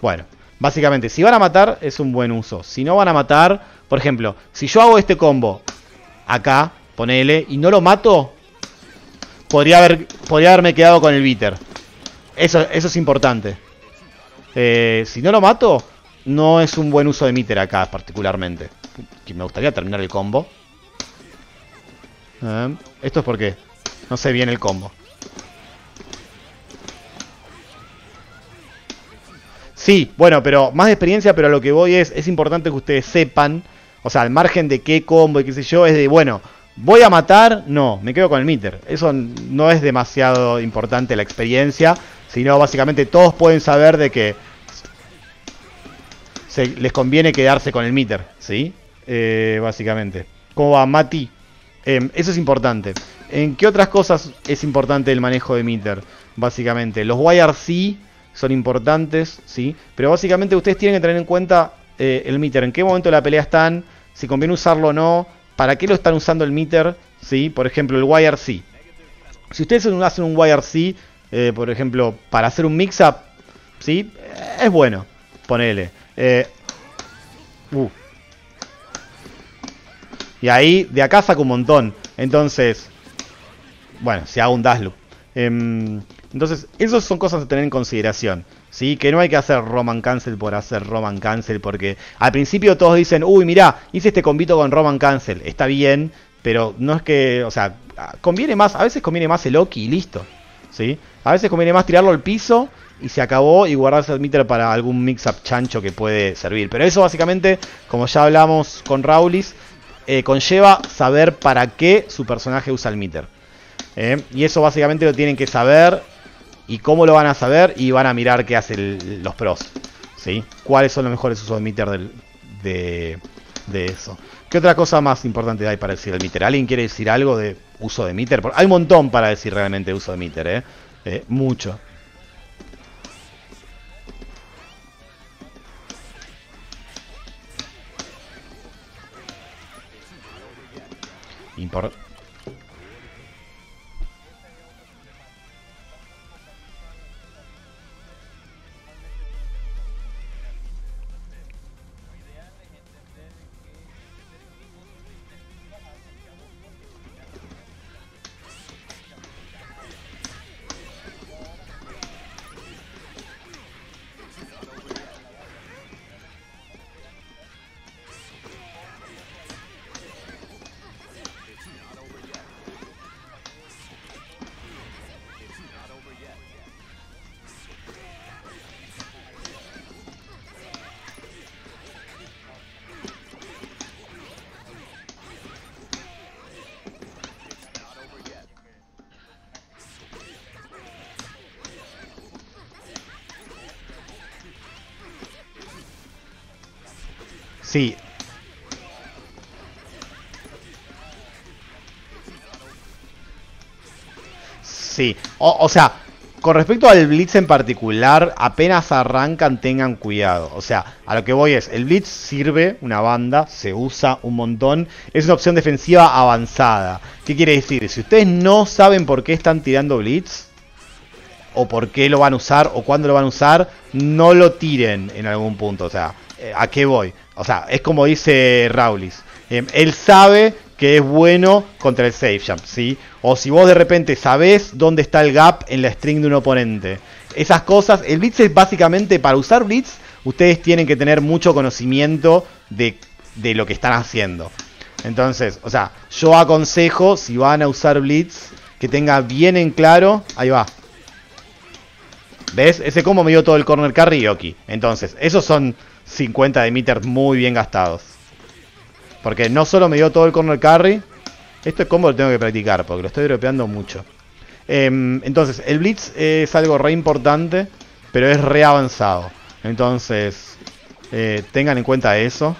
Bueno, Básicamente, si van a matar, es un buen uso. Si no van a matar, por ejemplo, si yo hago este combo acá, ponele, y no lo mato, podría, haber, podría haberme quedado con el bitter. Eso, eso es importante. Eh, si no lo mato, no es un buen uso de meter acá particularmente. Me gustaría terminar el combo. Eh, esto es porque no sé bien el combo. Sí, bueno, pero más de experiencia, pero a lo que voy es, es importante que ustedes sepan, o sea, al margen de qué combo y qué sé yo, es de, bueno, ¿voy a matar? No, me quedo con el meter. Eso no es demasiado importante la experiencia, sino básicamente todos pueden saber de que se, les conviene quedarse con el meter, ¿sí? Eh, básicamente. ¿Cómo va Mati? Em, eso es importante. ¿En qué otras cosas es importante el manejo de meter? Básicamente, los YRC son importantes, ¿sí? Pero básicamente ustedes tienen que tener en cuenta eh, el meter, en qué momento de la pelea están, si conviene usarlo o no, para qué lo están usando el meter, ¿sí? Por ejemplo, el YRC. Si ustedes hacen un YRC, eh, por ejemplo, para hacer un mix-up, ¿sí? Es bueno, ponele. Eh, uh. Y ahí, de acá saco un montón. Entonces, bueno, si hago un dash loop. Em, entonces, esas son cosas a tener en consideración. ¿Sí? Que no hay que hacer Roman Cancel por hacer Roman Cancel, porque al principio todos dicen, uy, mirá, hice este convito con Roman Cancel. Está bien, pero no es que, o sea, conviene más, a veces conviene más el Oki y listo. ¿sí? A veces conviene más tirarlo al piso y se acabó y guardarse el meter para algún mix-up chancho que puede servir. Pero eso básicamente, como ya hablamos con Raulis, eh, conlleva saber para qué su personaje usa el meter. ¿eh? Y eso básicamente lo tienen que saber ¿Y cómo lo van a saber? Y van a mirar qué hacen los pros. ¿sí? ¿Cuáles son los mejores usos de meter de, de, eso? ¿Qué otra cosa más importante hay para decir el meter? ¿Alguien quiere decir algo de uso de meter? Hay un montón para decir realmente uso de meter, ¿eh? eh mucho. Importante O, sea, con respecto al Blitz en particular, apenas arrancan, tengan cuidado. O sea, a lo que voy es, el Blitz sirve una banda, se usa un montón, es una opción defensiva avanzada. ¿Qué quiere decir? Si ustedes no saben por qué están tirando Blitz, o por qué lo van a usar, o cuándo lo van a usar, no lo tiren en algún punto. O sea, eh, ¿a qué voy? O sea, es como dice Raulis. Eh, él sabe que es bueno contra el safe jump, ¿sí? O si vos de repente sabés dónde está el gap en la string de un oponente. Esas cosas, el blitz es básicamente, para usar blitz, ustedes tienen que tener mucho conocimiento de, de lo que están haciendo. Entonces, o sea, yo aconsejo, si van a usar blitz, que tenga bien en claro, ahí va, ¿Ves? Ese combo me dio todo el corner carry Yoki. Entonces, esos son 50 de meter muy bien gastados. Porque no solo me dio todo el corner carry. Este combo lo tengo que practicar porque lo estoy dropeando mucho. Em, entonces, el blitz es algo re importante, pero es re avanzado. Entonces, eh, tengan en cuenta eso.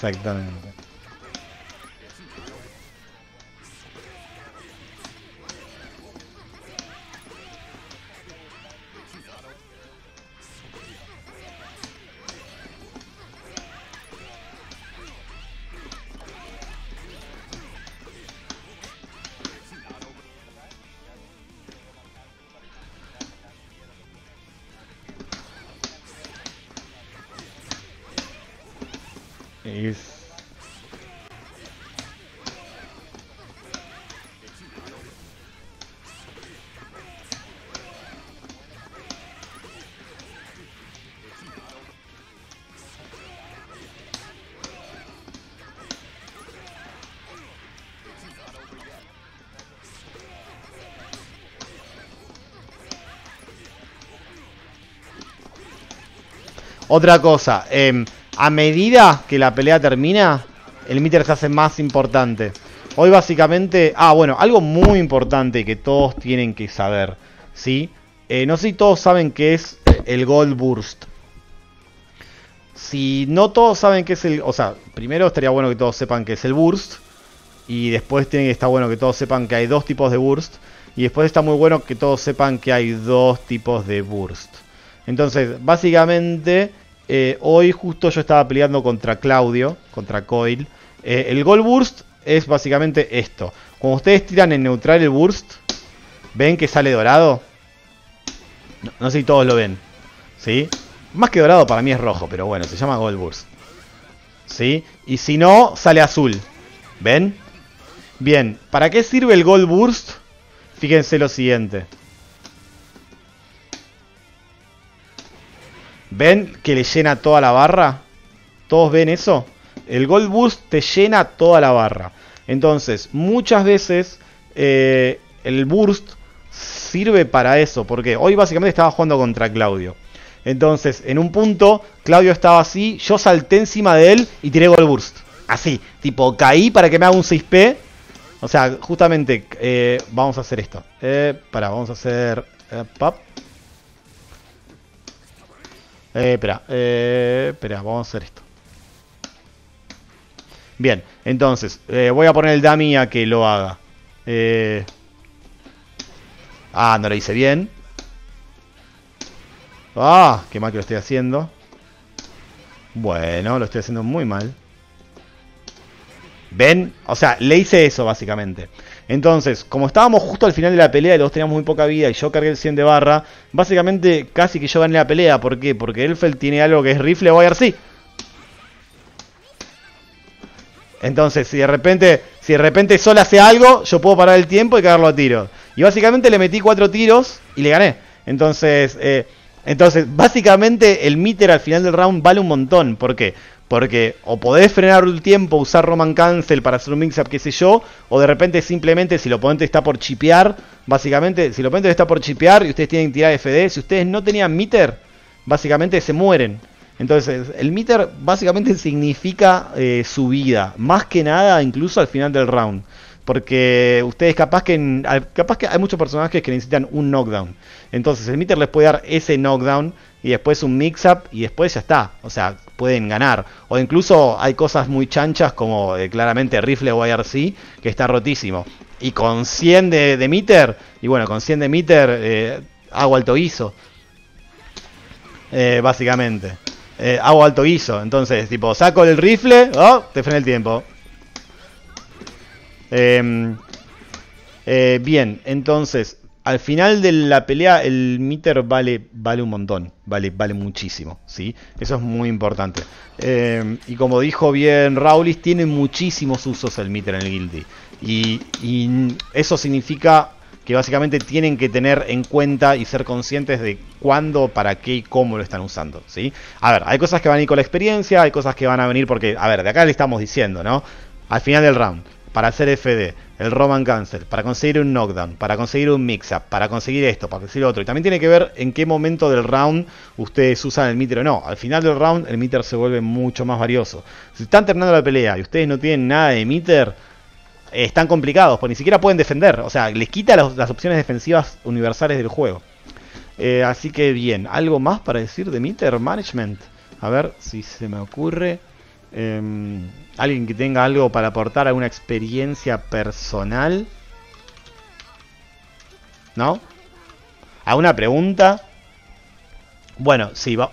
Exactamente. Otra cosa, em, a medida que la pelea termina, el meter se hace más importante. Hoy básicamente... Ah, bueno, algo muy importante que todos tienen que saber, ¿sí? Eh, no sé si todos saben qué es el Gold Burst. Si no todos saben qué es el... O sea, primero estaría bueno que todos sepan qué es el Burst. Y después tiene que estar bueno que todos sepan que hay dos tipos de Burst. Y después está muy bueno que todos sepan que hay dos tipos de Burst. Entonces, básicamente, eh, hoy justo yo estaba peleando contra Claudio, contra Coil. Eh, el Gold Burst es básicamente esto. Cuando ustedes tiran en neutral el Burst, ¿ven que sale dorado? No, no sé si todos lo ven. ¿Sí? Más que dorado para mí es rojo, pero bueno, se llama Gold Burst. ¿Sí? Y si no, sale azul. ¿Ven? Bien, ¿para qué sirve el Gold Burst? Fíjense lo siguiente. ¿Ven que le llena toda la barra? ¿Todos ven eso? El Gold Burst te llena toda la barra. Entonces, muchas veces eh, el Burst sirve para eso. Porque hoy básicamente estaba jugando contra Claudio. Entonces, en un punto, Claudio estaba así, yo salté encima de él y tiré Gold Burst. Así, tipo, caí para que me haga un 6P. O sea, justamente, eh, vamos a hacer esto. Eh, para, vamos a hacer... Eh, pop. Eh, espera, eh, espera, vamos a hacer esto. Bien, entonces, eh, voy a poner el dummy a que lo haga. Eh... Ah, no lo hice bien. Ah, qué mal que lo estoy haciendo. Bueno, lo estoy haciendo muy mal. ¿Ven? O sea, le hice eso básicamente. Entonces, como estábamos justo al final de la pelea y los teníamos muy poca vida y yo cargué el 100 de barra, básicamente casi que yo gané la pelea. ¿Por qué? Porque Elfeld tiene algo que es rifle o sí. Entonces, si de repente, si de repente Sol hace algo, yo puedo parar el tiempo y cagarlo a tiro. Y básicamente le metí cuatro tiros y le gané. Entonces, eh, entonces, básicamente el meter al final del round vale un montón. ¿Por qué? Porque o podés frenar el tiempo, usar Roman Cancel para hacer un mix-up, qué sé yo, o de repente simplemente si el oponente está por chipear, básicamente, si el oponente está por chipear y ustedes tienen que tirar FD, si ustedes no tenían meter, básicamente se mueren. Entonces, el meter básicamente significa eh, su vida, más que nada incluso al final del round. Porque ustedes capaz que, capaz que hay muchos personajes que necesitan un knockdown. Entonces el meter les puede dar ese knockdown y después un mix-up y después ya está. O sea, pueden ganar. O incluso hay cosas muy chanchas como eh, claramente rifle o que está rotísimo. Y con 100 de, de meter, y bueno, con 100 de meter eh, hago alto guiso. Eh, básicamente. hago alto guiso. Entonces, tipo, saco el rifle, oh, te frena el tiempo. Em, eh, bien, entonces, al final de la pelea el meter vale, vale un montón, vale, vale muchísimo, ¿sí? Eso es muy importante. Em, y como dijo bien Raulis, tiene muchísimos usos el meter en el guilty. Y, y, eso significa que básicamente tienen que tener en cuenta y ser conscientes de cuándo, para qué y cómo lo están usando, ¿sí? A ver, hay cosas que van a ir con la experiencia, hay cosas que van a venir porque, a ver, de acá le estamos diciendo, ¿no? Al final del round, para hacer FD, el Roman Cancel, para conseguir un knockdown, para conseguir un mix-up, para conseguir esto, para conseguir otro. Y también tiene que ver en qué momento del round ustedes usan el meter o no. Al final del round el meter se vuelve mucho más valioso. Si están terminando la pelea y ustedes no tienen nada de meter, están complicados, porque ni siquiera pueden defender. O sea, les quita las, opciones defensivas universales del juego. Eh, así que bien, ¿algo más para decir de meter management? A ver si se me ocurre. Em, alguien que tenga algo para aportar, alguna experiencia personal. ¿No? ¿Alguna pregunta? Bueno, sí, va.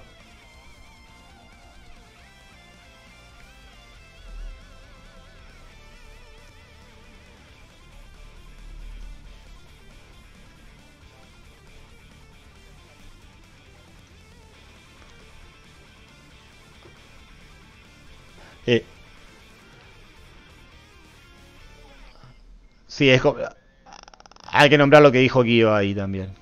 Eh, sí, es hay que nombrar lo que dijo Guido ahí también.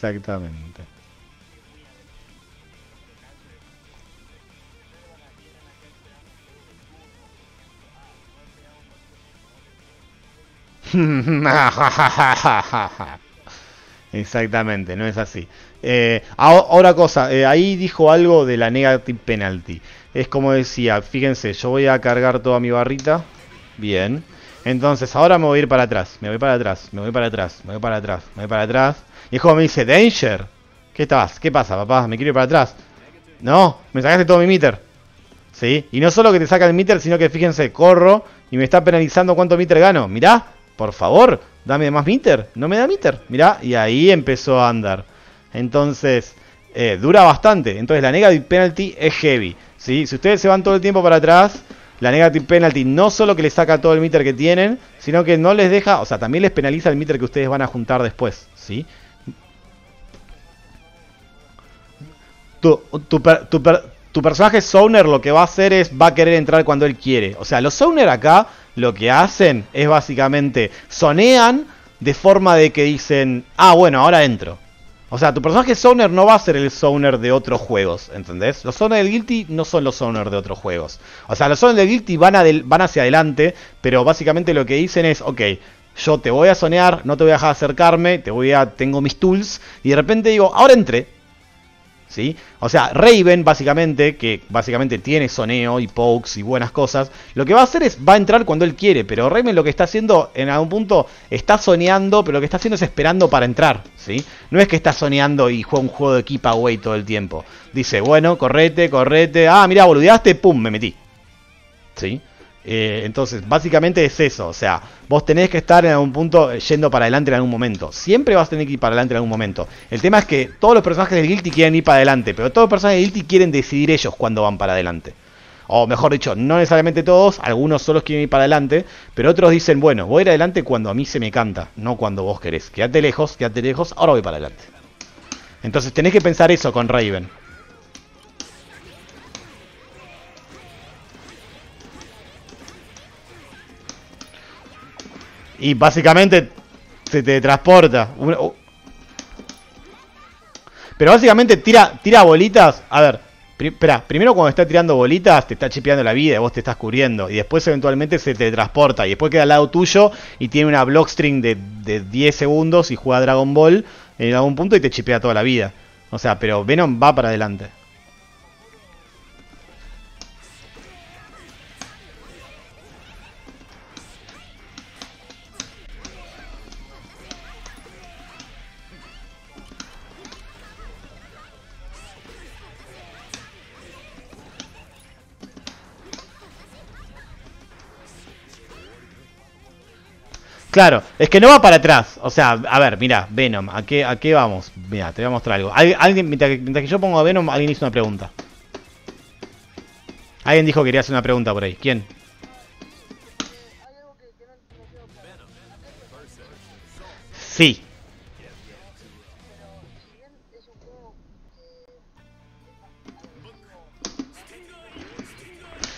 Exactamente. Exactamente, no es así. Eh, ahora cosa, eh, ahí dijo algo de la negative penalty. Es como decía, fíjense, yo voy a cargar toda mi barrita. Bien. Entonces ahora me voy a ir para atrás, me voy para atrás, me voy para atrás, me voy para atrás, me voy para atrás. Y es como me dice, Danger. ¿Qué estás? ¿Qué pasa, papá? ¿Me quiero ir para atrás? No, me sacaste todo mi meter. ¿Sí? Y no solo que te saca el meter, sino que fíjense, corro y me está penalizando cuánto meter gano. Mirá, por favor, dame más meter. No me da meter. Mirá, y ahí empezó a andar. Entonces, eh, dura bastante. Entonces, la negative penalty es heavy. ¿sí? Si ustedes se van todo el tiempo para atrás, la negative penalty no solo que les saca todo el meter que tienen, sino que no les deja, o sea, también les penaliza el meter que ustedes van a juntar después. ¿sí? tu, tu, tu tu personaje Zoner lo que va a hacer es, va a querer entrar cuando él quiere. O sea, los Zoner acá lo que hacen es básicamente sonean de forma de que dicen, ah, bueno, ahora entro. O sea, tu personaje Zoner no va a ser el Zoner de otros juegos, ¿entendés? Los Zoner del Guilty no son los Zoner de otros juegos. O sea, los Zoner del Guilty van, van hacia adelante, pero básicamente lo que dicen es, ok, yo te voy a sonear, no te voy a dejar acercarme, te voy a, tengo mis tools, y de repente digo, ahora entré. ¿Sí? O sea, Raven, básicamente, que básicamente tiene soneo y pokes y buenas cosas, lo que va a hacer es, va a entrar cuando él quiere, pero Raven lo que está haciendo, en algún punto, está soñando, pero lo que está haciendo es esperando para entrar, ¿sí? No es que está soñando y juega un juego de keep away todo el tiempo. Dice, bueno, correte, correte, ah, mira, boludeaste, pum, me metí. ¿Sí? Eh, entonces, básicamente es eso. O sea, vos tenés que estar en algún punto eh, yendo para adelante en algún momento. Siempre vas a tener que ir para adelante en algún momento. El tema es que todos los personajes del Guilty quieren ir para adelante, pero todos los personajes del Guilty quieren decidir ellos cuándo van para adelante. O mejor dicho, no necesariamente todos, algunos solos quieren ir para adelante, pero otros dicen, bueno, voy a ir adelante cuando a mí se me canta, no cuando vos querés. Quédate lejos, quédate lejos, ahora voy para adelante. Entonces tenés que pensar eso con Raven. Y básicamente se te transporta. Pero básicamente tira, tira bolitas. A ver, espera, primero cuando está tirando bolitas te está chipeando la vida vos te estás cubriendo. Y después eventualmente se te transporta. Y después queda al lado tuyo y tiene una blockstring de, de 10 segundos y juega Dragon Ball en algún punto y te chipea toda la vida. O sea, pero Venom va para adelante. Claro, es que no va para atrás. O sea, a ver, mira, Venom, ¿a qué, ¿a qué vamos? Mira, te voy a mostrar algo. Al- Alguien, mientras, que, mientras que yo pongo a Venom, alguien hizo una pregunta. Alguien dijo que quería hacer una pregunta por ahí. ¿Quién? Sí.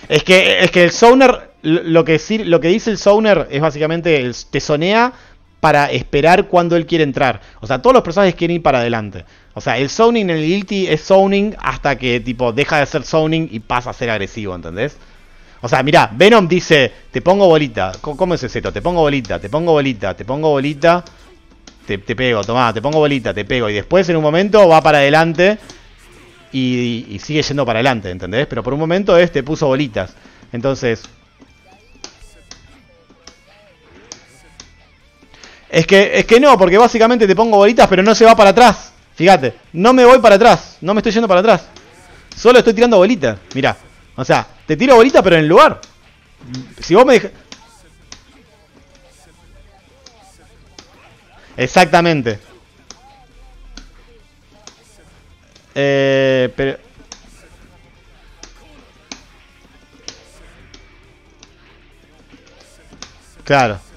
Es que, es que el Zoner, lo que, lo que dice el Zoner es básicamente, te sonea para esperar cuando él quiere entrar. O sea, todos los personajes quieren ir para adelante. O sea, el zoning en el guilty es zoning hasta que tipo deja de ser zoning y pasa a ser agresivo, ¿entendés? O sea, mirá, Venom dice, te pongo bolita. ¿Cómo es esto? Te pongo bolita, te pongo bolita, te pongo bolita, te, te pego, tomá, te pongo bolita, te pego. Y después en un momento va para adelante y, y sigue yendo para adelante, ¿entendés? Pero por un momento es, te puso bolitas. Entonces... Es que, es que no, porque básicamente te pongo bolitas, pero no se va para atrás. Fíjate, no me voy para atrás, no me estoy yendo para atrás. Solo estoy tirando bolitas, mirá. O sea, te tiro bolitas, pero en el lugar. Si vos me dejas... Exactamente. Eh, pero... Claro.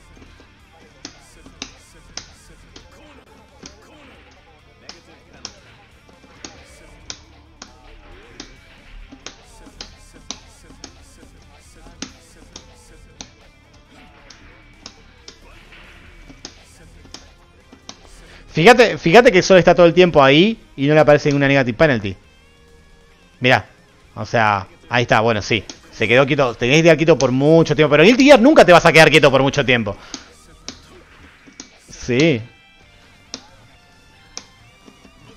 Fíjate, fíjate que Sol está todo el tiempo ahí y no le aparece ninguna negative penalty. Mirá. O sea, ahí está, bueno, sí. Se quedó quieto. Tenéis quedar quieto por mucho tiempo. Pero en Guilty Gear nunca te vas a quedar quieto por mucho tiempo. Sí.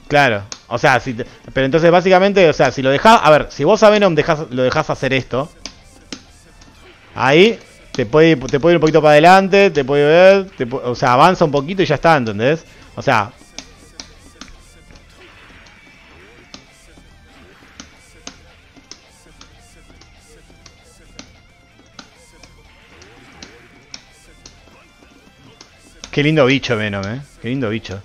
Claro. O sea, si te- pero entonces básicamente, o sea, si lo dejás, a ver, si vos a Venom dejás, lo dejás hacer esto, ahí te puede, te puede ir un poquito para adelante, te puede ver, te o sea, avanza un poquito y ya está, ¿entendés? O sea, qué lindo bicho Venom, eh. Qué lindo bicho.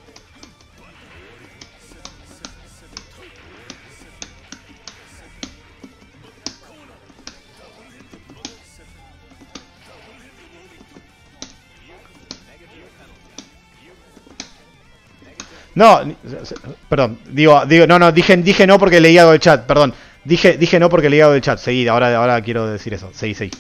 No, perdón, digo, digo, no, no, dije, dije no porque leí algo del chat, perdón. Dije, dije no porque leí algo del chat. Seguí, ahora, ahora quiero decir eso. Seguí, seguí.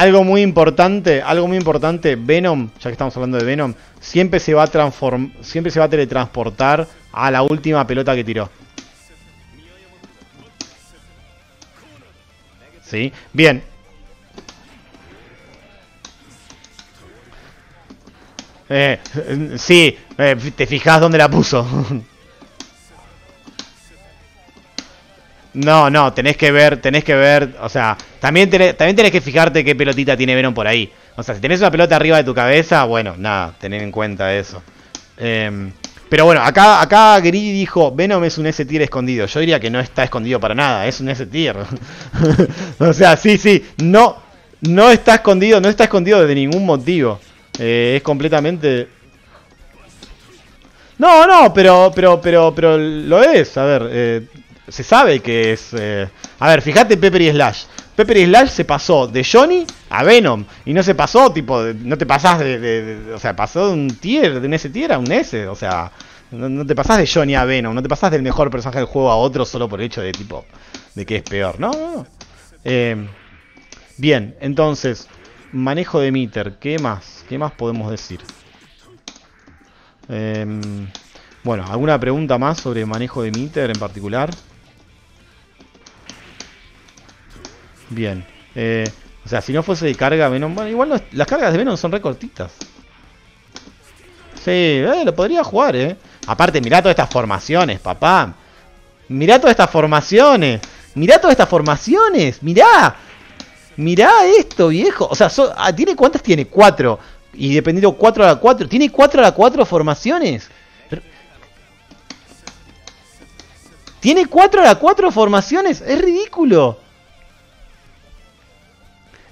Algo muy importante, algo muy importante, Venom, ya que estamos hablando de Venom, siempre se va a transform siempre se va a teletransportar a la última pelota que tiró. ¿Sí? Bien. Eh, eh, sí, eh, te fijas dónde la puso. No, no, tenés que ver, tenés que ver, o sea, también tenés, también tenés que fijarte qué pelotita tiene Venom por ahí. O sea, si tenés una pelota arriba de tu cabeza, bueno, nada, tener en cuenta eso. Em, pero bueno, acá, acá Gris dijo, Venom es un S-tier escondido. Yo diría que no está escondido para nada, es un S-tier. o sea, sí, sí, no, no está escondido, no está escondido de ningún motivo. Eh, es completamente... No, no, pero, pero, pero, pero lo es. A ver, eh, se sabe que es. eh, A ver, fíjate Pepper y Slash. Pepper y Slash se pasó de Johnny a Venom. Y no se pasó, tipo, no te pasás de, O sea, pasó de un tier, de un S tier a un S. O sea, no, no te pasás de Johnny a Venom. No te pasás del mejor personaje del juego a otro solo por el hecho de, tipo, de que es peor. No. Eh, bien, entonces, manejo de meter. ¿Qué más? ¿Qué más podemos decir? Em, bueno, ¿alguna pregunta más sobre manejo de meter en particular? Bien. eh, o sea, si no fuese de carga Venom... Bueno, igual no- las cargas de Venom son re cortitas. Sí, eh, lo podría jugar, eh. Aparte, mirá todas estas formaciones, papá. Mirá todas estas formaciones. Mirá todas estas formaciones. Mirá. Mirá esto, viejo. O sea, so- ah, ¿tiene cuántas tiene? Cuatro. Y dependiendo 4 a la 4. ¿Tiene 4 a la 4 formaciones? ¿Tiene 4 a la 4 formaciones? Es ridículo.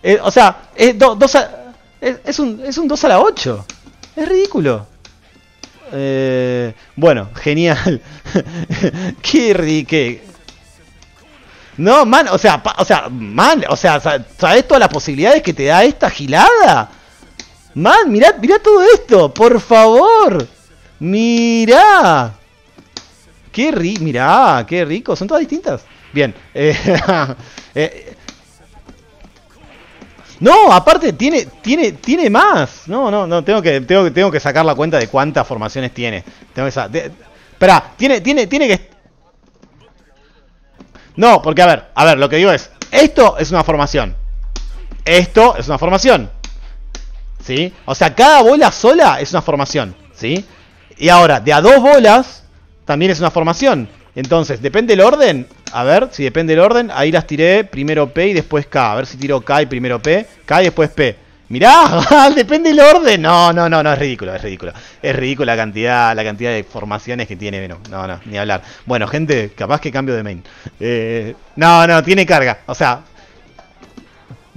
Eh, o sea, es, do- dos a- es, es un, es un 2 a la 8. Es ridículo. Eh, bueno, genial. qué ridículo. No, man, o sea, pa- o sea, man, o sea, sa- ¿sabes todas las posibilidades que te da esta gilada? Man, mirá, mirá todo esto, por favor. Mirá. Qué rico, mirá, qué rico, son todas distintas. Bien. eh, eh, no, aparte tiene, tiene, tiene más. No, no, no, tengo que, tengo, tengo que sacar la cuenta de cuántas formaciones tiene. Tengo que sa- de- Espera, tiene, tiene, tiene que. No, porque a ver, a ver, lo que digo es, esto es una formación. Esto es una formación. ¿Sí? O sea, cada bola sola es una formación. ¿Sí? Y ahora, de a dos bolas, también es una formación. Entonces, depende del orden. A ver, si depende del orden, ahí las tiré primero P y después K. A ver si tiro K y primero P, K y después P. Mirá, depende del orden. No, no, no, no, es ridículo, es ridículo. Es ridículo la cantidad, la cantidad de formaciones que tiene Venom. No, no, ni hablar. Bueno, gente, capaz que cambio de main. Eh, no, no, tiene carga. O sea,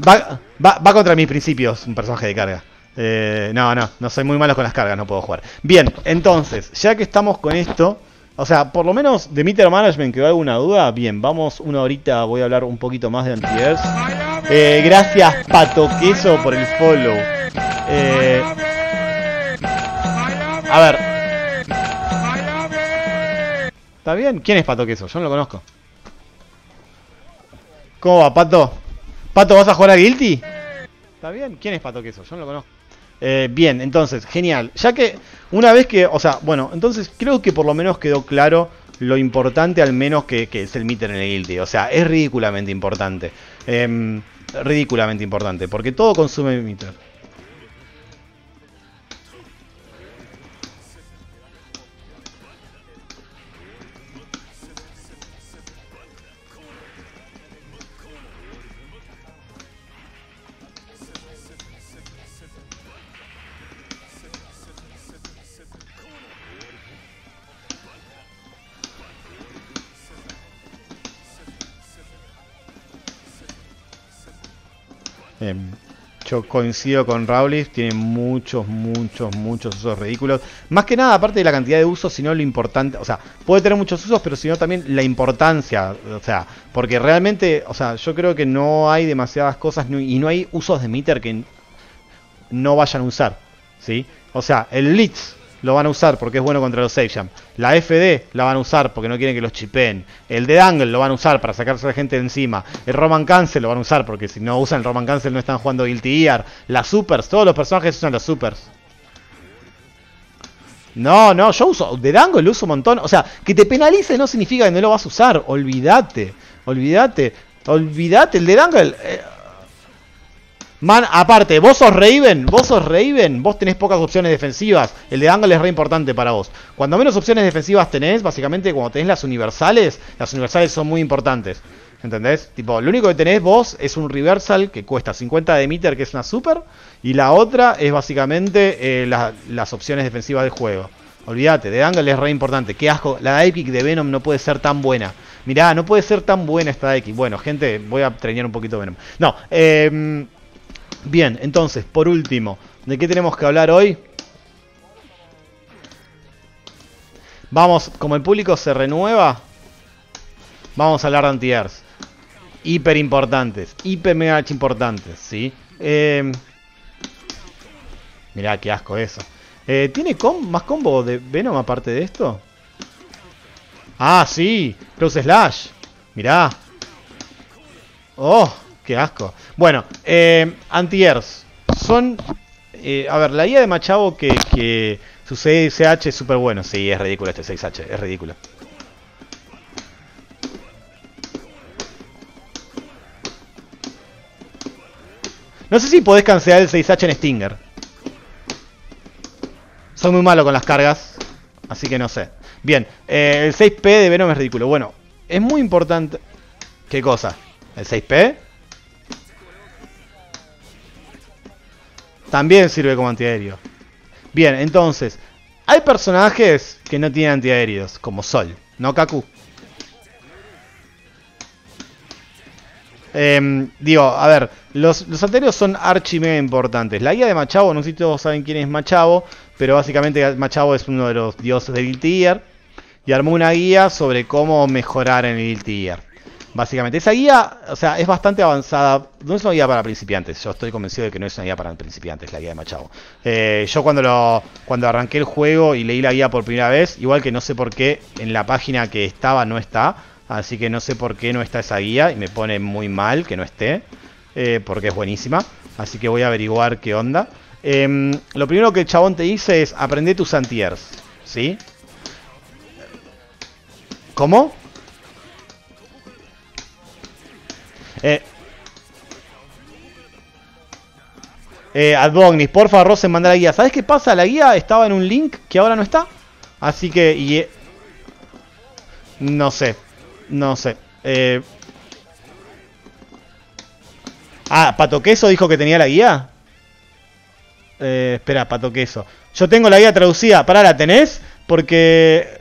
va, va, va contra mis principios un personaje de carga. Eh, no, no, no soy muy malo con las cargas, no puedo jugar. Bien, entonces, ya que estamos con esto, o sea, por lo menos de Meter Management quedó alguna duda. Bien, vamos una horita, voy a hablar un poquito más de anti eh, Gracias, Pato Queso, por el follow. Eh, a ver, ¿está bien? ¿Quién es Pato Queso? Yo no lo conozco. ¿Cómo va, Pato? ¿Pato, vas a jugar a Guilty? ¿Está bien? ¿Quién es Pato Queso? Yo no lo conozco. Eh, bien, entonces, genial. Ya que una vez que, o sea, bueno, entonces creo que por lo menos quedó claro lo importante al menos que, es el meter en el guilty. O sea, es ridículamente importante. Em, ridículamente importante, porque todo consume meter. Em, yo coincido con Raulis, tiene muchos, muchos, muchos usos ridículos. Más que nada, aparte de la cantidad de usos, sino lo importante, o sea, puede tener muchos usos, pero sino también la importancia, o sea, porque realmente, o sea, yo creo que no hay demasiadas cosas y no hay usos de meter que no vayan a usar, ¿sí? O sea, el Blitz lo van a usar porque es bueno contra los Jam. La FD la van a usar porque no quieren que los chipen. El de Dangle lo van a usar para sacarse a la gente de encima. El Roman Cancel lo van a usar porque si no usan el Roman Cancel no están jugando Guilty Gear. Las Supers, todos los personajes usan las Supers. No, no, yo uso. De Dangle lo uso un montón. O sea, que te penalice no significa que no lo vas a usar. Olvídate. Olvídate. Olvídate. El de Dangle. Eh, Man, aparte, vos sos Raven, vos sos Raven, vos tenés pocas opciones defensivas. El de Angle es re importante para vos. Cuando menos opciones defensivas tenés, básicamente cuando tenés las universales, las universales son muy importantes. ¿Entendés? Tipo, lo único que tenés vos es un reversal que cuesta 50 de meter, que es una super. Y la otra es básicamente eh, las opciones defensivas del juego. Olvídate, de Angle es re importante. Qué asco, la Epic de Venom no puede ser tan buena. Mirá, no puede ser tan buena esta X. Bueno, gente, voy a treñar un poquito Venom. No, eh Bien, entonces, por último, ¿de qué tenemos que hablar hoy? Vamos, como el público se renueva, vamos a hablar de anti-airs. Hiper importantes, hiper mega importantes, ¿sí? Eh, mirá, qué asco eso. Eh, ¿Tiene más combo de Venom aparte de esto? Ah, sí, Close Slash. Mirá. Oh, Qué asco. Bueno, eh, anti-airs. Son. Eh, a ver, la guía de Machado que, que su 6H es súper bueno. Sí, es ridículo este 6H, es ridículo. No sé si podés cancelar el 6H en Stinger. Soy muy malo con las cargas. Así que no sé. Bien, eh, el 6P de Venom es ridículo. Bueno, es muy importante. ¿Qué cosa? ¿El 6P? También sirve como antiaéreo. Bien, entonces, hay personajes que no tienen antiaéreos, como Sol, ¿no, Kaku? Em, digo, a ver, los, los anteriores son archi mega importantes. La guía de Machavo, no sé si todos saben quién es Machavo, pero básicamente Machavo es uno de los dioses de Guilty Gear. Y armó una guía sobre cómo mejorar en el Guilty Gear. Básicamente, esa guía, o sea, es bastante avanzada. No es una guía para principiantes. Yo estoy convencido de que no es una guía para principiantes, la guía de Machado. Eh, yo cuando lo, cuando arranqué el juego y leí la guía por primera vez, igual que no sé por qué en la página que estaba no está. Así que no sé por qué no está esa guía y me pone muy mal que no esté. Eh, porque es buenísima. Así que voy a averiguar qué onda. Em, lo primero que el chabón te dice es aprende tus antiers. ¿Sí? ¿Cómo? Eh, eh, Adbognis, porfa, Rosen, manda la guía. ¿Sabes qué pasa? La guía estaba en un link que ahora no está. Así que... Eh, no sé. No sé. Eh, ah, Pato Queso dijo que tenía la guía. Eh, espera, Pato Queso. Yo tengo la guía traducida. ¿Para la tenés? Porque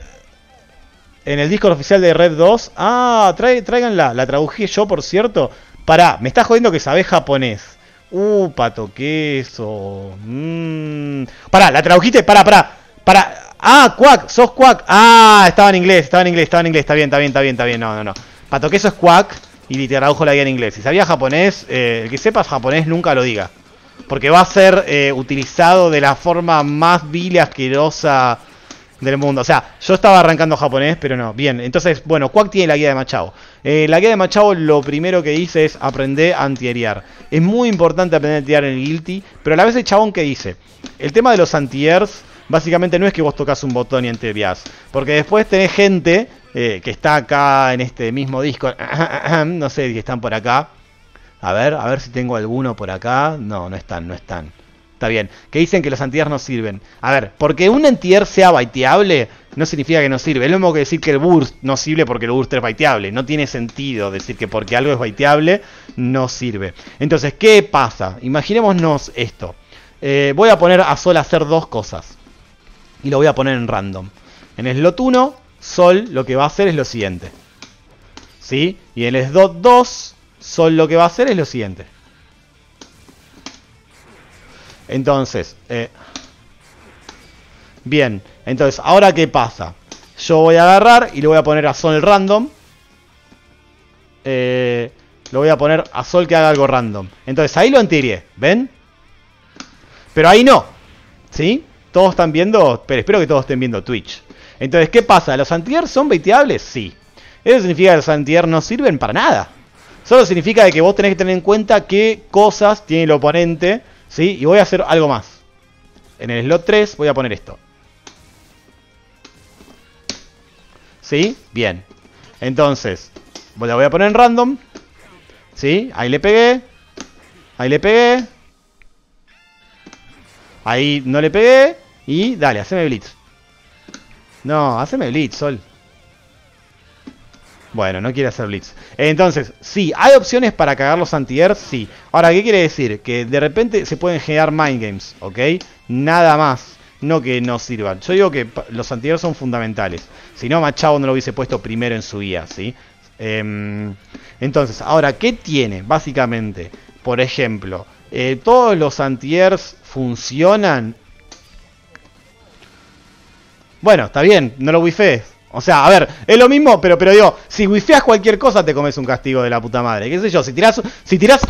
en el Discord oficial de Red 2. Ah, tráiganla. La traduje yo, por cierto. Pará, me estás jodiendo que sabés japonés. Uh, pato queso. Mmm. Pará, la tradujiste. Pará, pará. Pará. Ah, Quack, sos Quack. Ah, estaba en inglés, estaba en inglés, estaba en inglés. Está bien, está bien, está bien, está bien. No, no, no. Pato queso es Quack y te tradujo la guía en inglés. Si sabías japonés, eh, el que sepas japonés nunca lo diga. Porque va a ser eh, utilizado de la forma más vil asquerosa del mundo. O sea, yo estaba arrancando japonés, pero no. Bien, entonces, bueno, Quack tiene la guía de Machado. Eh, la guía de Machado lo primero que dice es aprender a antieriar. Es muy importante aprender a antieriar en el guilty, pero a la vez el chabón que dice, el tema de los antiers básicamente no es que vos tocas un botón y antierias, porque después tenés gente eh, que está acá en este mismo disco, no sé si están por acá. A ver, a ver si tengo alguno por acá. No, no están, no están. Está bien. Que dicen que los antiers no sirven. A ver, porque un antier sea baiteable no significa que no sirve. Es lo mismo que decir que el burst no sirve porque el burst es baiteable. No tiene sentido decir que porque algo es baiteable no sirve. Entonces, ¿qué pasa? Imaginémonos esto. Eh, voy a poner a Sol a hacer dos cosas. Y lo voy a poner en random. En slot 1, Sol lo que va a hacer es lo siguiente. ¿Sí? Y en slot 2, Sol lo que va a hacer es lo siguiente. Entonces, eh, bien, entonces, ¿ahora qué pasa? Yo voy a agarrar y le voy a poner a Sol random. Eh, lo voy a poner a Sol que haga algo random. Entonces ahí lo antiré, ¿ven? Pero ahí no. ¿Sí? ¿Todos están viendo? Pero espero que todos estén viendo Twitch. Entonces, ¿qué pasa? ¿Los antier son baiteables? Sí. Eso significa que los antier no sirven para nada. Solo significa que vos tenés que tener en cuenta qué cosas tiene el oponente. ¿Sí? Y voy a hacer algo más. En el slot 3 voy a poner esto. ¿Sí? Bien. Entonces, la voy a poner en random. ¿Sí? Ahí le pegué. Ahí le pegué. Ahí no le pegué. Y dale, haceme blitz. No, haceme blitz, Sol. Bueno, no quiere hacer blitz. Entonces, sí, ¿hay opciones para cagar los anti-air? Sí. Ahora, ¿qué quiere decir? Que de repente se pueden generar mind games, ¿ok? Nada más. No que no sirvan. Yo digo que los anti son fundamentales. Si no, Machado no lo hubiese puesto primero en su guía, ¿sí? Em, entonces, ahora, ¿qué tiene? Básicamente, por ejemplo, eh, todos los antiers funcionan. Bueno, está bien, no lo wifees. O sea, a ver, es lo mismo, pero, pero digo, si wifeas cualquier cosa te comes un castigo de la puta madre. ¿Qué sé yo? Si tirás, si tirás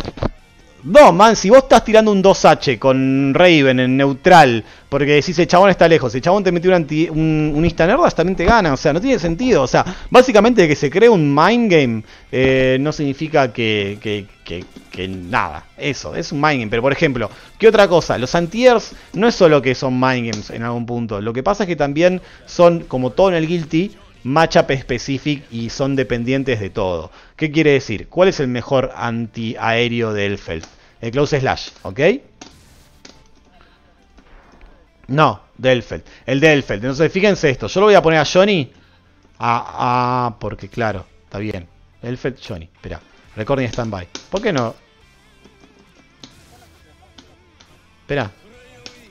no, man, si vos estás tirando un 2H con Raven en neutral, porque decís el chabón está lejos, el chabón te metió un, anti, un, un también te gana, o sea, no tiene sentido. O sea, básicamente que se cree un mind game eh, no significa que, que, que, que, nada, eso, es un mind game. Pero por ejemplo, ¿qué otra cosa? Los antiers no es solo que son mind games en algún punto, lo que pasa es que también son, como todo en el Guilty, matchup specific y son dependientes de todo. ¿Qué quiere decir? ¿Cuál es el mejor antiaéreo de Elfeld? El Close Slash, ¿ok? No, de Elfeld. El de Elfeld. Entonces, fíjense esto. Yo lo voy a poner a Johnny. Ah, ah porque claro, está bien. Elfeld, Johnny. Espera. Recording standby. ¿Por qué no? Espera.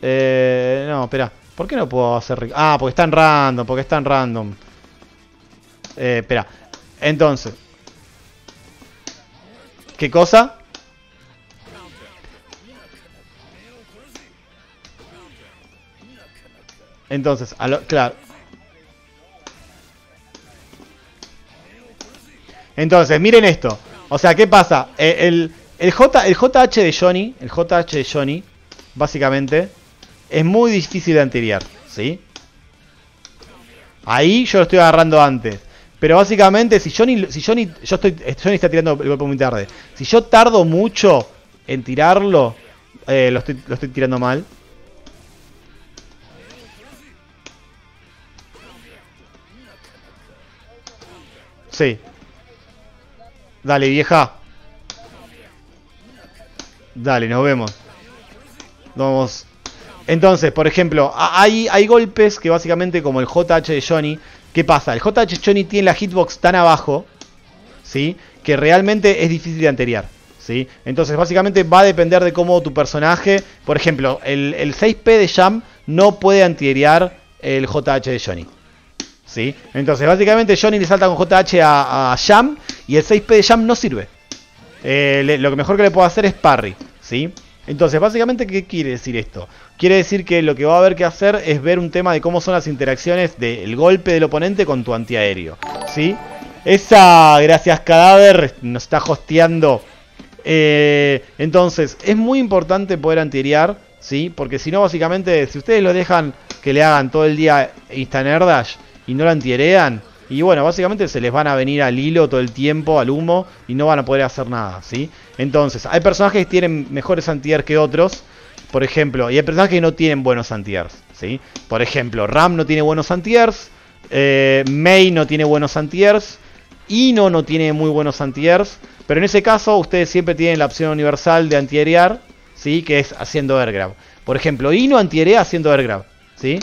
Eh, no, espera. ¿Por qué no puedo hacer... Ah, porque está en random, porque está en random. Eh, espera. Entonces. ¿Qué cosa? Entonces, a lo, claro. Entonces, miren esto. O sea, ¿qué pasa? Eh, el, el, J, el JH de Johnny, el JH de Johnny, básicamente, es muy difícil de anterior, ¿sí? Ahí yo lo estoy agarrando antes. Pero básicamente, si Johnny, si Johnny, yo estoy, Johnny está tirando el golpe muy tarde. Si yo tardo mucho en tirarlo, eh, lo, estoy, lo estoy tirando mal. Sí. Dale, vieja. Dale, nos vemos. Vamos. Entonces, por ejemplo, hay, hay golpes que básicamente como el JH de Johnny ¿Qué pasa? El JH Johnny tiene la hitbox tan abajo, ¿sí? Que realmente es difícil de anteriar, ¿sí? Entonces, básicamente va a depender de cómo tu personaje... Por ejemplo, el, 6P de Jam no puede anteriar el JH de Johnny. ¿Sí? Entonces, básicamente Johnny le salta con JH a, Jam y el 6P de Jam no sirve. Eh, lo mejor que le puedo hacer es parry, ¿sí? Entonces, básicamente, ¿qué quiere decir esto? Quiere decir que lo que va a haber que hacer es ver un tema de cómo son las interacciones del golpe del oponente con tu antiaéreo. ¿Sí? Esa, gracias cadáver, nos está hosteando. Eh, entonces, es muy importante poder antiaerear, ¿sí? Porque si no, básicamente, si ustedes lo dejan que le hagan todo el día Insta y no lo antiaerean, y bueno, básicamente se les van a venir al hilo todo el tiempo, al humo, y no van a poder hacer nada, ¿sí? Entonces, hay personajes que tienen mejores anti que otros, por ejemplo, y hay personajes que no tienen buenos anti ¿sí? Por ejemplo, Ram no tiene buenos anti eh, Mei no tiene buenos anti Ino no tiene muy buenos anti pero en ese caso ustedes siempre tienen la opción universal de antiarear, ¿sí? Que es haciendo airgrab. Por ejemplo, Ino antiarea haciendo airgrab, ¿sí?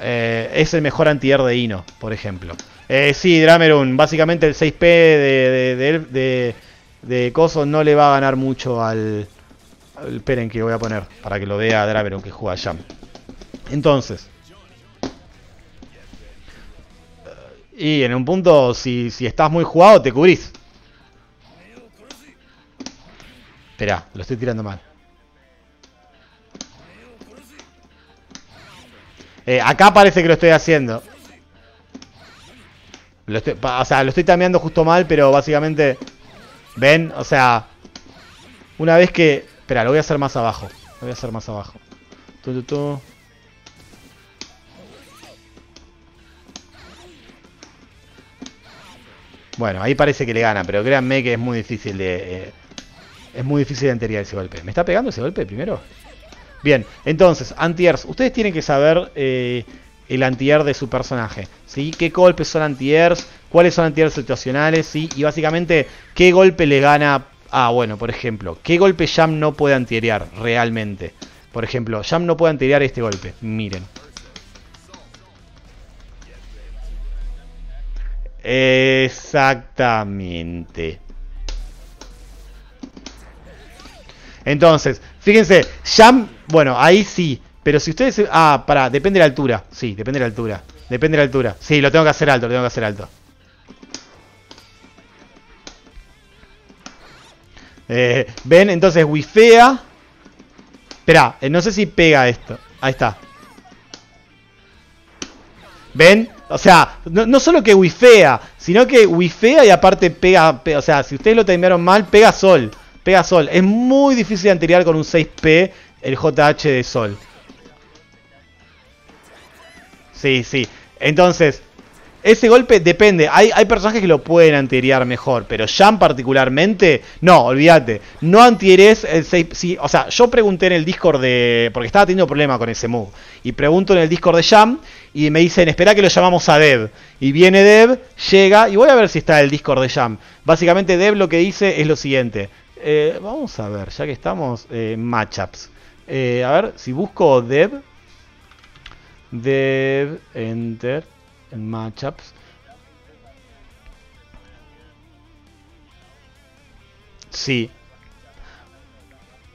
Eh, es el mejor anti-air de Ino, por ejemplo. Eh, sí, Dramerun, básicamente el 6P de, de, de, Coso no le va a ganar mucho al, Esperen que voy a poner para que lo vea Dramerun que juega Jam. Entonces. Y en un punto, si, si estás muy jugado, te cubrís. Espera, lo estoy tirando mal. Eh, acá parece que lo estoy haciendo. O sea, lo estoy tameando justo mal, pero básicamente... ¿Ven? O sea... Una vez que... Espera, lo voy a hacer más abajo. Lo voy a hacer más abajo. Bueno, ahí parece que le gana, pero créanme que es muy difícil de... Eh, es muy difícil de enteriar ese golpe. ¿Me está pegando ese golpe primero? Bien, entonces, antiers. Ustedes tienen que saber eh, el antier de su personaje. ¿sí? ¿Qué golpes son antiers? ¿Cuáles son antiers situacionales? ¿sí? Y básicamente, ¿qué golpe le gana? Ah, bueno, por ejemplo, ¿qué golpe Jam no puede antierear realmente? Por ejemplo, Jam no puede antierear este golpe. Miren. Exactamente. Entonces, fíjense, Jam, bueno, ahí sí. Pero si ustedes... Ah, para, depende de la altura. Sí, depende de la altura. Depende de la altura. Sí, lo tengo que hacer alto, lo tengo que hacer alto. Eh, ¿Ven? Entonces, wifea. Espera, eh, no sé si pega esto. Ahí está. ¿Ven? O sea, no, solo que wifea, sino que wifea y aparte pega, O sea, si ustedes lo terminaron mal, pega sol. Pega sol. Es muy difícil de anterior con un 6P el JH de sol. Sí, sí. Entonces, ese golpe depende. Hay, hay personajes que lo pueden antieriar mejor, pero Jam particularmente, no, olvídate. No antieres el 6. o sea, yo pregunté en el Discord de. Porque estaba teniendo problema con ese move. Y pregunto en el Discord de Jam y me dicen, espera que lo llamamos a Dev. Y viene Dev, llega y voy a ver si está el Discord de Jam. Básicamente, Dev lo que dice es lo siguiente. Eh, vamos a ver, ya que estamos en eh, matchups. Eh, a ver, si busco Dev. Dev, enter en matchups. Sí.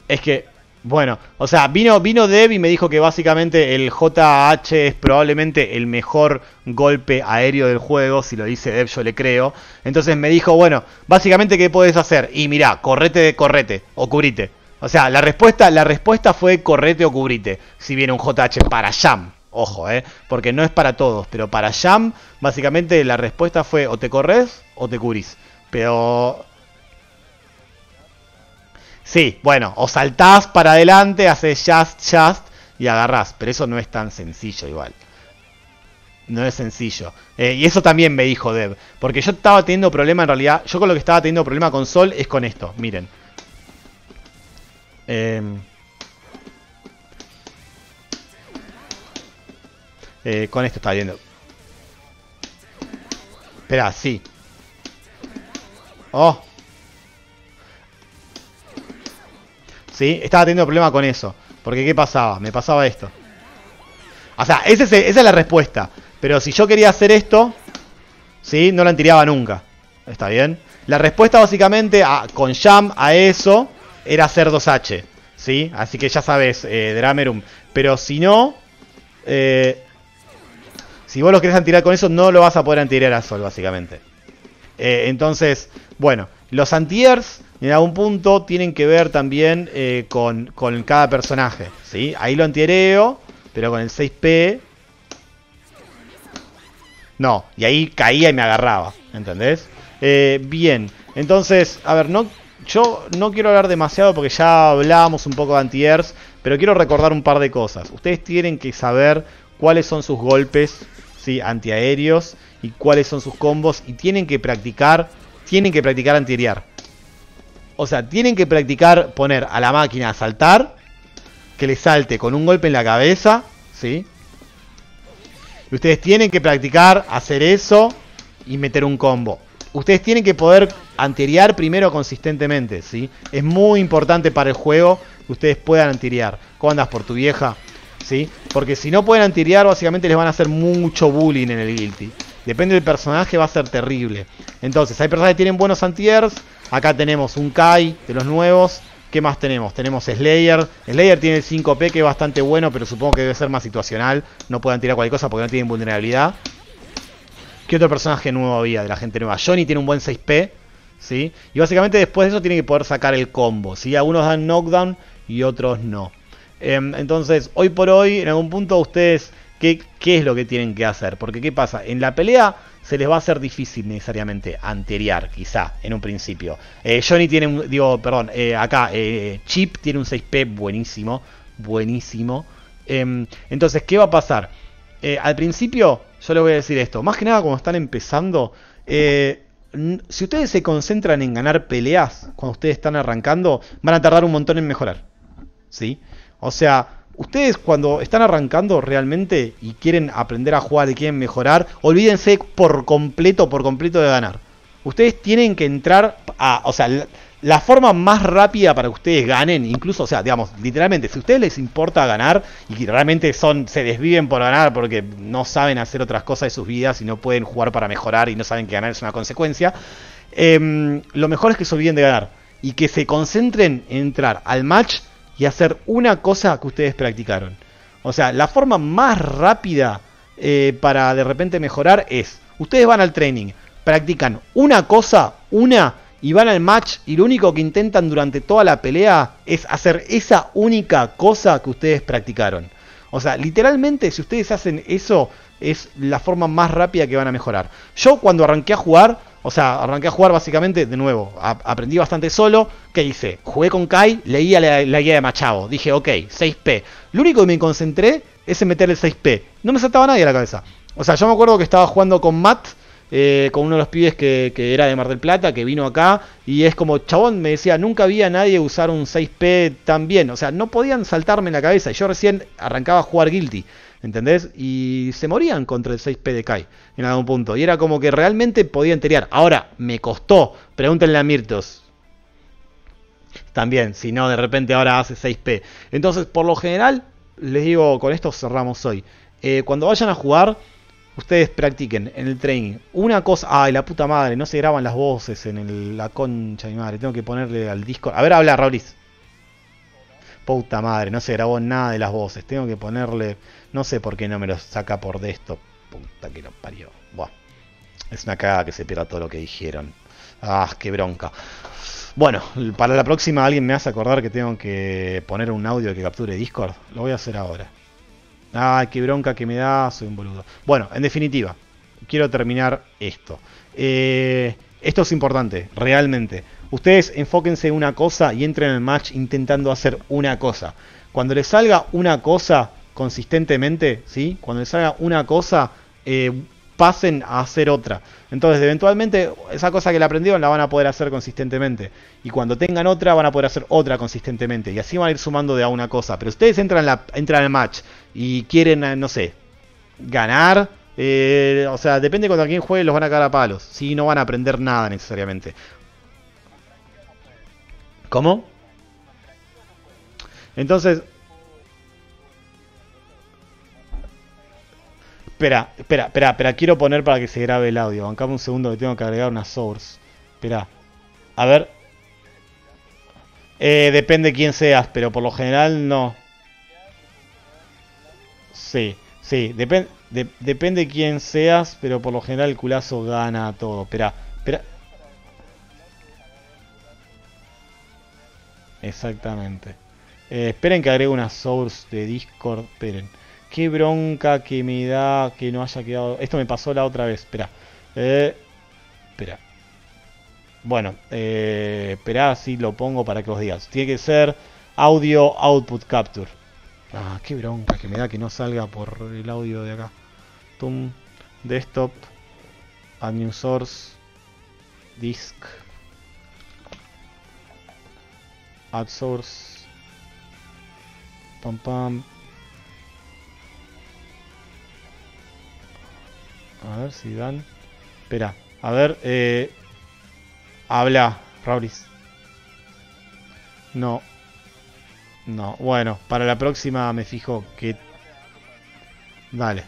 Es que, bueno, o sea, vino, vino Dev y me dijo que básicamente el JH es probablemente el mejor golpe aéreo del juego. Si lo dice Dev, yo le creo. Entonces me dijo, bueno, básicamente, ¿qué puedes hacer? Y mira, correte, correte, o cubrite. O sea, la respuesta, la respuesta fue correte o cubrite. Si viene un JH para Jam. Ojo, ¿eh? Porque no es para todos. Pero para Jam, básicamente la respuesta fue o te corres o te cubrís. Pero... Sí, bueno, o saltás para adelante, haces just, just y agarrás. Pero eso no es tan sencillo igual. No es sencillo. Eh, y eso también me dijo Dev. Porque yo estaba teniendo problema en realidad. Yo con lo que estaba teniendo problema con Sol es con esto. Miren. Eh, Eh, con esto está viendo. Espera, sí. Oh. Sí, estaba teniendo problema con eso. Porque ¿qué pasaba? Me pasaba esto. O sea, esa es la respuesta. Pero si yo quería hacer esto, ¿sí? No la tiraba nunca. ¿Está bien? La respuesta básicamente a, con Jam a eso era hacer 2H. ¿Sí? Así que ya sabes, eh, Dramerum. Pero si no, eh, si vos lo querés antirar con eso, no lo vas a poder antirar a Sol, básicamente. Eh, entonces, bueno, los antiers en algún punto tienen que ver también eh, con, cada personaje. ¿sí? Ahí lo antiereo, pero con el 6P... No, y ahí caía y me agarraba, ¿entendés? Eh, bien, entonces, a ver, no, yo no quiero hablar demasiado porque ya hablábamos un poco de antiers, pero quiero recordar un par de cosas. Ustedes tienen que saber cuáles son sus golpes ¿sí? antiaéreos y cuáles son sus combos y tienen que practicar, tienen que practicar antiaérear. O sea, tienen que practicar poner a la máquina a saltar, que le salte con un golpe en la cabeza, ¿sí? Y ustedes tienen que practicar hacer eso y meter un combo. Ustedes tienen que poder anteriar primero consistentemente, ¿sí? Es muy importante para el juego que ustedes puedan anteriar. ¿Cómo andas por tu vieja? ¿sí? Porque si no pueden antiriar, básicamente les van a hacer mucho bullying en el guilty. Depende del personaje, va a ser terrible. Entonces, hay personas que tienen buenos antiers. Acá tenemos un Kai de los nuevos. ¿Qué más tenemos? Tenemos Slayer. Slayer tiene el 5P que es bastante bueno, pero supongo que debe ser más situacional. No pueden tirar cualquier cosa porque no tienen vulnerabilidad. ¿Qué otro personaje nuevo había de la gente nueva? Johnny tiene un buen 6P. ¿sí? Y básicamente después de eso tiene que poder sacar el combo. ¿sí? Algunos dan knockdown y otros no. Em, entonces, hoy por hoy, en algún punto ustedes ¿qué, ¿qué es lo que tienen que hacer? Porque ¿qué pasa? En la pelea se les va a hacer difícil necesariamente anterior, quizá, en un principio. Eh, Johnny tiene un, digo, perdón, eh, acá, eh, Chip tiene un 6P buenísimo, buenísimo. Em, entonces, ¿qué va a pasar? al principio, yo les voy a decir esto, más que nada cuando están empezando, si ustedes se concentran en ganar peleas cuando ustedes están arrancando, van a tardar un montón en mejorar. ¿Sí? O sea, ustedes cuando están arrancando realmente y quieren aprender a jugar y quieren mejorar, olvídense por completo, por completo de ganar. Ustedes tienen que entrar a, o sea, la, forma más rápida para que ustedes ganen, incluso, o sea, digamos, literalmente, si a ustedes les importa ganar y realmente son, se desviven por ganar porque no saben hacer otras cosas de sus vidas y no pueden jugar para mejorar y no saben que ganar es una consecuencia, em, lo mejor es que se olviden de ganar y que se concentren en entrar al match y hacer una cosa que ustedes practicaron. O sea, la forma más rápida eh, para de repente mejorar es, ustedes van al training, practican una cosa, una, y van al match y lo único que intentan durante toda la pelea es hacer esa única cosa que ustedes practicaron. O sea, literalmente si ustedes hacen eso es la forma más rápida que van a mejorar. Yo cuando arranqué a jugar o sea, arranqué a jugar básicamente de nuevo. aprendí bastante solo. ¿Qué hice? Jugué con Kai, leía la, guía de Machado. Dije, ok, 6P. Lo único que me concentré es en meter el 6P. No me saltaba nadie a la cabeza. O sea, yo me acuerdo que estaba jugando con Matt, eh, con uno de los pibes que, que, era de Mar del Plata, que vino acá. Y es como, chabón, me decía, nunca había nadie usar un 6P tan bien. O sea, no podían saltarme en la cabeza. Y yo recién arrancaba a jugar Guilty. ¿Entendés? Y se morían contra el 6P de Kai en algún punto. Y era como que realmente podían terear. Ahora, me costó. Pregúntenle a Mirtos. También, si no, de repente ahora hace 6P. Entonces, por lo general, les digo, con esto cerramos hoy. Eh, cuando vayan a jugar, ustedes practiquen en el training una cosa. Ay, la puta madre, no se graban las voces en la concha mi madre. Tengo que ponerle al disco. A ver, habla, Raulis. Puta madre, no se grabó nada de las voces. Tengo que ponerle. No sé por qué no me lo saca por de esto. Puta que lo parió. Buah. Es una cagada que se pierda todo lo que dijeron. Ah, qué bronca. Bueno, para la próxima alguien me hace acordar que tengo que poner un audio que capture Discord. Lo voy a hacer ahora. Ay, qué bronca que me da, soy un boludo. Bueno, en definitiva, quiero terminar esto. Eh, esto es importante, realmente. Ustedes enfóquense en una cosa y entren en el match intentando hacer una cosa. Cuando les salga una cosa, consistentemente, ¿sí? Cuando les haga una cosa, eh, pasen a hacer otra. Entonces, eventualmente, esa cosa que la aprendieron la van a poder hacer consistentemente. Y cuando tengan otra, van a poder hacer otra consistentemente. Y así van a ir sumando de a una cosa. Pero ustedes entran, al match y quieren, eh, no sé, ganar. Eh, o sea, depende de cuando quién juegue, los van a cagar a palos. Si no van a aprender nada necesariamente. ¿Cómo? Entonces, Espera, espera, espera, espera, quiero poner para que se grabe el audio. Bancame un segundo que tengo que agregar una source. Espera. A ver. Eh, depende quién seas, pero por lo general no. Sí, sí, depende depende quién seas, pero por lo general el culazo gana todo. Espera, espera. Exactamente. Eh, esperen que agregue una source de Discord. Esperen. Qué bronca que me da que no haya quedado... Esto me pasó la otra vez, espera. Eh, espera. Bueno, eh, espera, así lo pongo para que os digas. Tiene que ser audio output capture. Ah, qué bronca que me da que no salga por el audio de acá. Tum, desktop, add new source, disk, add source, pam pam, A ver si dan. Espera, a ver, eh. Habla, Rauris. No. No, bueno, para la próxima me fijo que. Dale.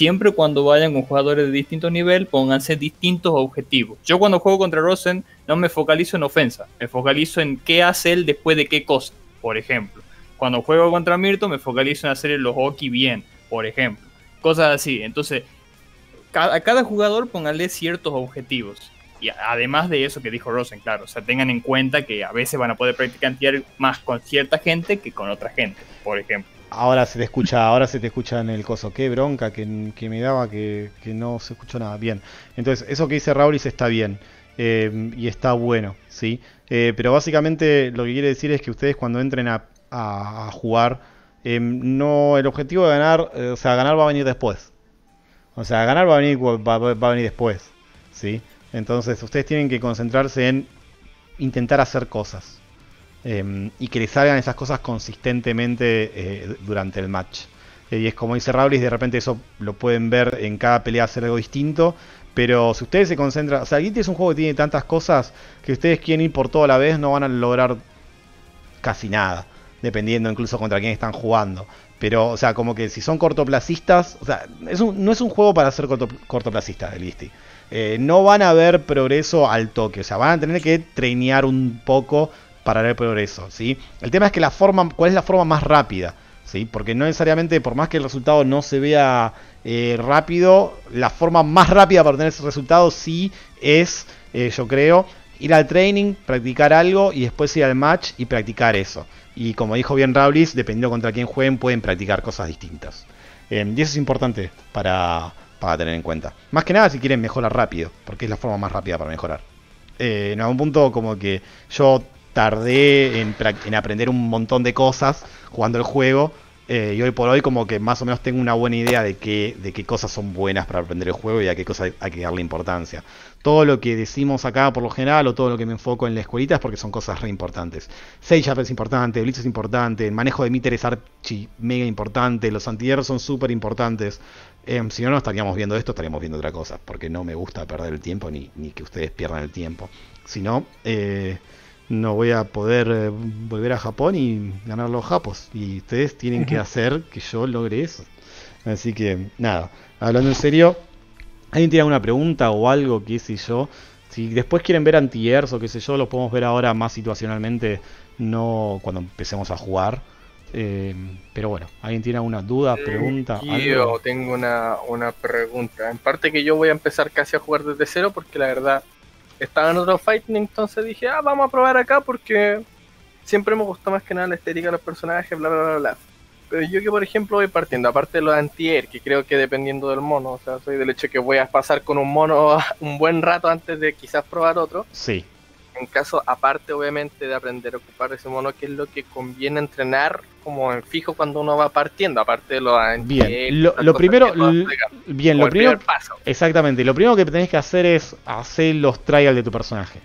Siempre cuando vayan con jugadores de distinto nivel, pónganse distintos objetivos. Yo cuando juego contra Rosen no me focalizo en ofensa, me focalizo en qué hace él después de qué cosa, por ejemplo. Cuando juego contra Mirto me focalizo en hacer los Oki bien, por ejemplo. Cosas así. Entonces, a cada jugador pónganle ciertos objetivos. Y además de eso que dijo Rosen, claro, o sea, tengan en cuenta que a veces van a poder practicar más con cierta gente que con otra gente, por ejemplo. Ahora se te escucha, ahora se te escucha en el coso. Qué bronca que, me daba que, no se escuchó nada. Bien. Entonces, eso que dice Raulis está bien. Eh, y está bueno, ¿sí? Eh, pero básicamente lo que quiere decir es que ustedes cuando entren a, jugar, eh, no el objetivo de ganar, o sea, ganar va a venir después. O sea, ganar va a venir, va, va a venir después, ¿sí? Entonces ustedes tienen que concentrarse en intentar hacer cosas. Em, y que les salgan esas cosas consistentemente eh, durante el match. Eh, y es como dice Raulis, de repente eso lo pueden ver en cada pelea hacer algo distinto. Pero si ustedes se concentran, o sea, Guilty es un juego que tiene tantas cosas que ustedes quieren ir por todo a la vez, no van a lograr casi nada, dependiendo incluso contra quién están jugando. Pero, o sea, como que si son cortoplacistas, o sea, no es un juego para ser corto, cortoplacista el Guilty. Eh, no van a ver progreso al toque. O sea, van a tener que trainear un poco para ver progreso. ¿sí? El tema es que la forma, ¿cuál es la forma más rápida? ¿sí? Porque no necesariamente, por más que el resultado no se vea eh, rápido, la forma más rápida para obtener ese resultado sí es, eh, yo creo, ir al training, practicar algo y después ir al match y practicar eso. Y como dijo bien Raulis, dependiendo contra quién jueguen, pueden practicar cosas distintas. y eso es importante para, para tener en cuenta. Más que nada si quieren mejorar rápido, porque es la forma más rápida para mejorar. Eh, en algún punto como que yo tardé en, en, aprender un montón de cosas jugando el juego eh, y hoy por hoy como que más o menos tengo una buena idea de qué, de qué cosas son buenas para aprender el juego y a qué cosas hay que darle importancia. Todo lo que decimos acá por lo general o todo lo que me enfoco en la escuelita es porque son cosas re importantes. Sage es importante, Blitz es importante, el manejo de Mitter es archi mega importante, los antihierros son súper importantes. Em, si no, no estaríamos viendo esto, estaríamos viendo otra cosa, porque no me gusta perder el tiempo ni, ni que ustedes pierdan el tiempo. Si no, eh, no voy a poder eh, volver a Japón y ganar los japos. Y ustedes tienen que hacer que yo logre eso. Así que, nada, hablando en serio, ¿alguien tiene alguna pregunta o algo, qué sé yo? Si después quieren ver anti-airs o qué sé yo, lo podemos ver ahora más situacionalmente, no cuando empecemos a jugar. Eh, pero bueno, ¿alguien tiene alguna duda, pregunta? Yo tengo una, una pregunta. En parte que yo voy a empezar casi a jugar desde cero porque la verdad estaba en otro fighting, entonces dije, ah, vamos a probar acá porque siempre me gustó más que nada la estética de los personajes, bla, bla, bla, bla. Pero yo que, por ejemplo, voy partiendo, aparte de los anti-air, que creo que dependiendo del mono, o sea, soy del hecho que voy a pasar con un mono un buen rato antes de quizás probar otro. Sí en caso, aparte obviamente de aprender a ocupar ese mono, que es lo que conviene entrenar como en fijo cuando uno va partiendo, aparte de lo Bien, lo, primero, bien, lo primero, paso. exactamente, lo primero que tenés que hacer es hacer los trials de tu personaje.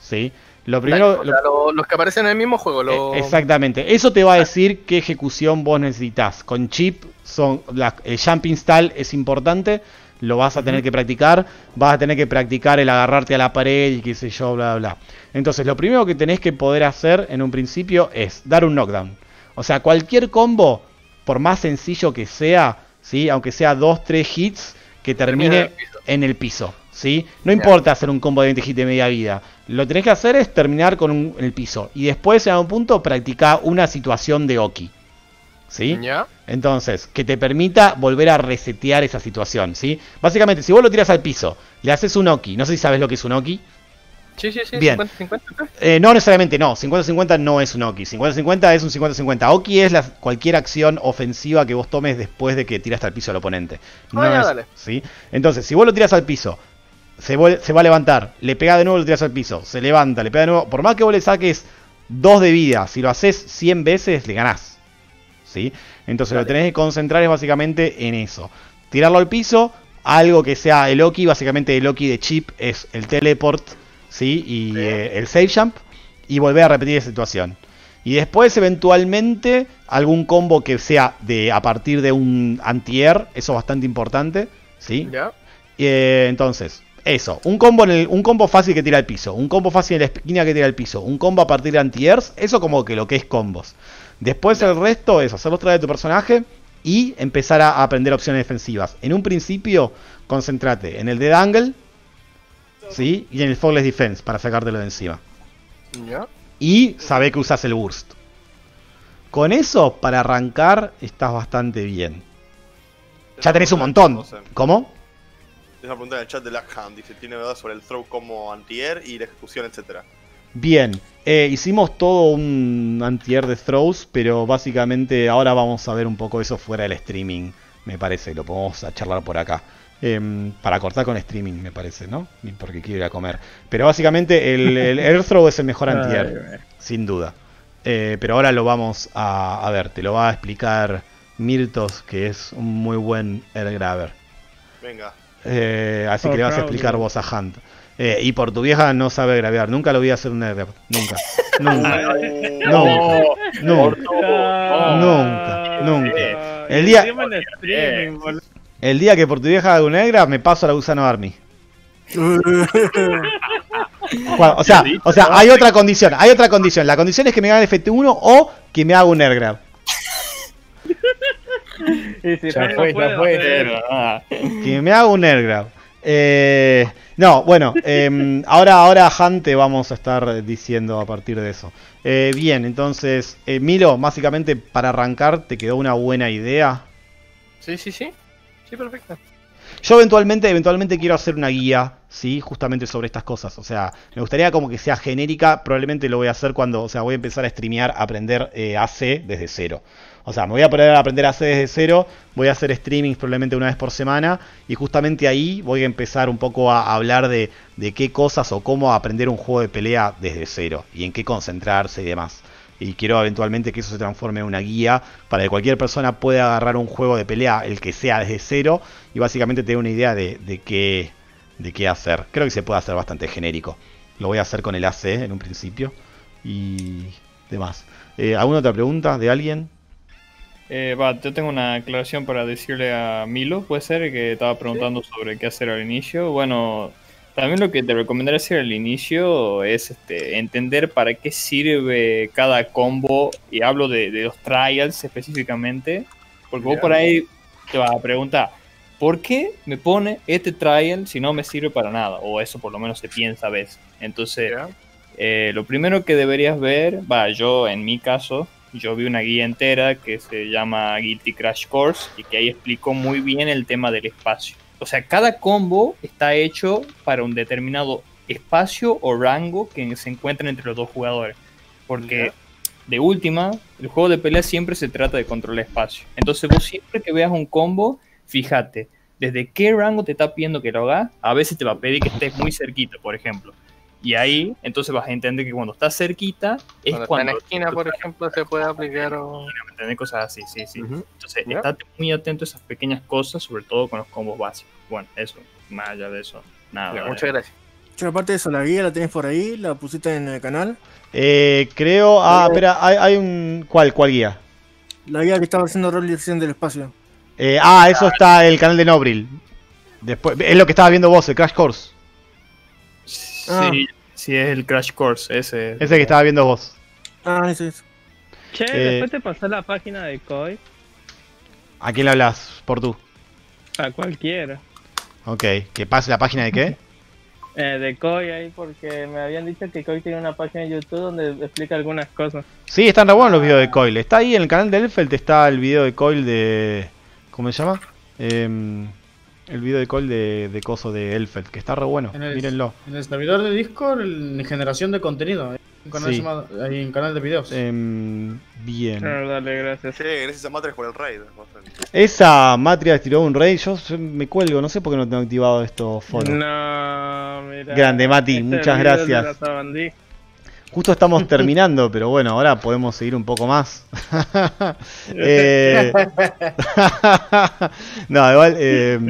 ¿Sí? Lo primero, los que aparecen en el mismo juego. Eh, exactamente. Eso te va a decir qué ejecución vos necesitas. Con chip, son el jumping style es importante lo vas a tener que practicar, vas a tener que practicar el agarrarte a la pared y qué sé yo, bla, bla, bla. Entonces, lo primero que tenés que poder hacer en un principio es dar un knockdown. O sea, cualquier combo, por más sencillo que sea, ¿sí? aunque sea 2, 3 hits, que termine en el piso. ¿sí? No importa hacer un combo de 20 hits de media vida. Lo que tenés que hacer es terminar con un, el piso. Y después, en algún punto, practicar una situación de Oki. ¿Sí? Entonces, que te permita volver a resetear esa situación, ¿sí? Básicamente, si vos lo tiras al piso, le haces un Oki, no sé si sabes lo que es un Oki. Sí, sí, sí, Bien. 50-50. Eh, no necesariamente, no. 50-50 no es un Oki. 50-50 es un 50-50. Oki es la, cualquier acción ofensiva que vos tomes después de que tiraste al piso al oponente. No dale. ¿sí? Entonces, si vos lo tiras al piso, se, se, va a levantar, le pega de nuevo, lo tiras al piso, se levanta, le pega de nuevo. Por más que vos le saques 2 de vida, si lo haces 100 veces, le ganás. Entonces lo tenés que concentrar es básicamente en eso. Tirarlo al piso, algo que sea el Loki, básicamente el Loki de chip es el teleport, ¿sí? Y eh, el save jump, y volver a repetir esa situación. Y después, eventualmente, algún combo que sea de a partir de un anti-air, eso es bastante importante, ¿sí? Eh, entonces, eso, un combo, en un combo fácil que tira al piso, un combo fácil en la esquina que tira al piso, un combo a partir de anti-airs, eso como que lo que es combos. Después el resto es hacer los trajes de tu personaje, y empezar a aprender opciones defensivas. En un principio, concéntrate en el Dead Angle ¿sí? y en el Fogless Defense para sacártelo de encima. ¿Ya? Y sabe que usas el Burst. Con eso, para arrancar, estás bastante bien. Ya tenés un montón. ¿Cómo? Es una pregunta en el chat de Lackham. Dice: Tiene dudas sobre el throw como anti-air y la ejecución, etcétera. Bien, eh, hicimos todo un anti-air de throws, pero básicamente ahora vamos a ver un poco eso fuera del streaming, me parece, lo podemos a charlar por acá. Em, para cortar con streaming, me parece, ¿no? Porque quiero ir a comer. Pero básicamente el, el air throw es el mejor anti-air, sin duda. Eh, pero ahora lo vamos a, a ver, te lo va a explicar Mirtos, que es un muy buen air grabber. Venga. Eh, así que le vas a explicar vos a Hunt. Eh, y por tu vieja no sabe gravear. Nunca lo voy a hacer un air grab. Nunca. Nunca. Nunca. Nunca. Nunca, nunca. El día-. El día que por tu vieja haga un air grab, me paso a la Gusano Army. Bueno, o sea, o sea, hay otra condición, hay otra condición. La condición es que me haga el FT1 o que me haga un air grab. Y si Ya no ah. Que me haga un air grab. Eh, no, bueno, em, ahora, ahora Han te vamos a estar diciendo a partir de eso. Eh, bien, entonces, eh, Milo, básicamente para arrancar, ¿te quedó una buena idea? Sí, sí, sí. Sí, perfecto. Yo eventualmente, eventualmente quiero hacer una guía, sí, justamente sobre estas cosas. O sea, me gustaría como que sea genérica. Probablemente lo voy a hacer cuando, o sea, voy a empezar a streamear, a aprender eh, AC desde cero. O sea, me voy a poner a aprender AC desde cero. Voy a hacer streamings probablemente una vez por semana. Y justamente ahí voy a empezar un poco a hablar de, de qué cosas o cómo aprender un juego de pelea desde cero. Y en qué concentrarse y demás. Y quiero eventualmente que eso se transforme en una guía para que cualquier persona pueda agarrar un juego de pelea, el que sea desde cero, y básicamente tener una idea de, de qué, de qué hacer. Creo que se puede hacer bastante genérico. Lo voy a hacer con el AC en un principio y demás. Eh, ¿Alguna otra pregunta de alguien? Eh, va, yo tengo una aclaración para decirle a Milo, puede ser, que estaba preguntando sobre qué hacer al inicio. Bueno, también lo que te recomendaría hacer al inicio es este, entender para qué sirve cada combo, y hablo de, de los trials específicamente, porque vos por ahí te vas a preguntar, ¿por qué me pone este trial si no me sirve para nada? O eso por lo menos se piensa a veces. Entonces, eh, lo primero que deberías ver, va, yo en mi caso, yo vi una guía entera que se llama Guilty Crash Course y que ahí explicó muy bien el tema del espacio. O sea, cada combo está hecho para un determinado espacio o rango que se encuentran entre los dos jugadores. Porque de última, el juego de pelea siempre se trata de controlar espacio. Entonces vos siempre que veas un combo, fíjate, desde qué rango te está pidiendo que lo hagas. A veces te va a pedir que estés muy cerquita, por ejemplo. Y ahí, entonces vas a entender que cuando estás cerquita, es Cuando, cuando... está en esquina, por ejemplo, se puede aplicar o... ¿me entendés? Cosas así, sí, sí. Entonces, Ya. estate muy atento a esas pequeñas cosas, sobre todo con los combos básicos. Bueno, eso, más allá de eso, nada. Ya, muchas gracias. Che, aparte de eso, la guía la tenés por ahí, la pusiste en el canal. Eh, creo... Ah, espera, hay, hay un... ¿Cuál, cuál guía? La guía que estaba haciendo Rolly recién del espacio. Eh, ah, eso está en el canal de Nobril. Después, es lo que estabas viendo vos, el Crash Course. Sí, Ah. Sí, es el Crash Course, ese. Ese que estaba viendo vos. Ah, eso es. Che, Eh, después te pasé la página de Koi ¿A quién le hablas? Por tú. a cualquiera. Ok, que pase la página de qué? Eh, de Koi ahí porque me habían dicho que Koi tiene una página de YouTube donde explica algunas cosas. Sí, están re buenos los videos de Coil. Está ahí en el canal de Elfeld, está el video de Coil de... ¿Cómo se llama? Em, el video de Coil de, de Coso de Elfeld, que está re bueno. En el- Mírenlo. En el servidor de Discord, en generación de contenido. Hay un canal, Sí. llamado- hay un canal de videos. Em, bien. Dale, gracias. Sí, gracias a Matres por el raid. Esa Matria tiró un rey, yo me cuelgo, no sé por qué no tengo activado esto foros. No, mira. Grande, Mati, Este muchas gracias. Justo estamos terminando, pero bueno, ahora podemos seguir un poco más. Eh, no, igual, em,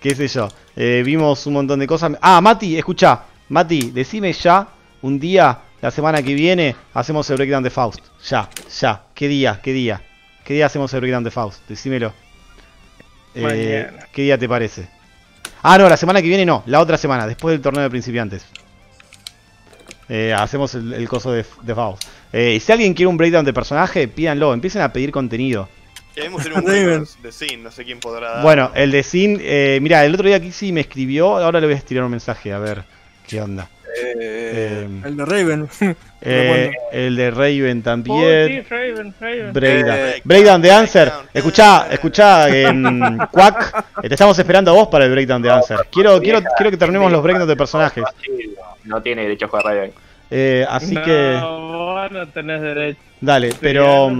qué sé yo. Eh, vimos un montón de cosas. Ah, Mati, escucha. Mati, decime ya, un día, la semana que viene, hacemos el breakdown de Faust. Ya, ya. ¿Qué día? ¿Qué día? ¿Qué día hacemos el breakdown de Faust? Decímelo. Eh. ¿Qué día te parece? Ah, no, la semana que viene no, la otra semana, después del torneo de principiantes. Eh, hacemos el, el coso de, de Faust. Eh, y si alguien quiere un breakdown de personaje, pídanlo, empiecen a pedir contenido. Queremos tener un récord de Sin, no sé quién podrá dar. Bueno, el de Sin, eh, mira, el otro día Kixi me escribió, ahora le voy a tirar un mensaje, a ver qué onda. Eh, Eh, El de Raven. eh, el de Raven Oh, sí, también. Raven, Raven. Breakdown. Eh, Breakdown de breakdown. Answer. Escuchá, escuchá, en Quack. Te estamos esperando a vos para el breakdown de Answer. Quiero, quiero, quiero que terminemos los breakdowns de personajes. No tiene derecho a jugar Raven. Eh, así no, que, vos no tenés derecho. dale, Sí, pero.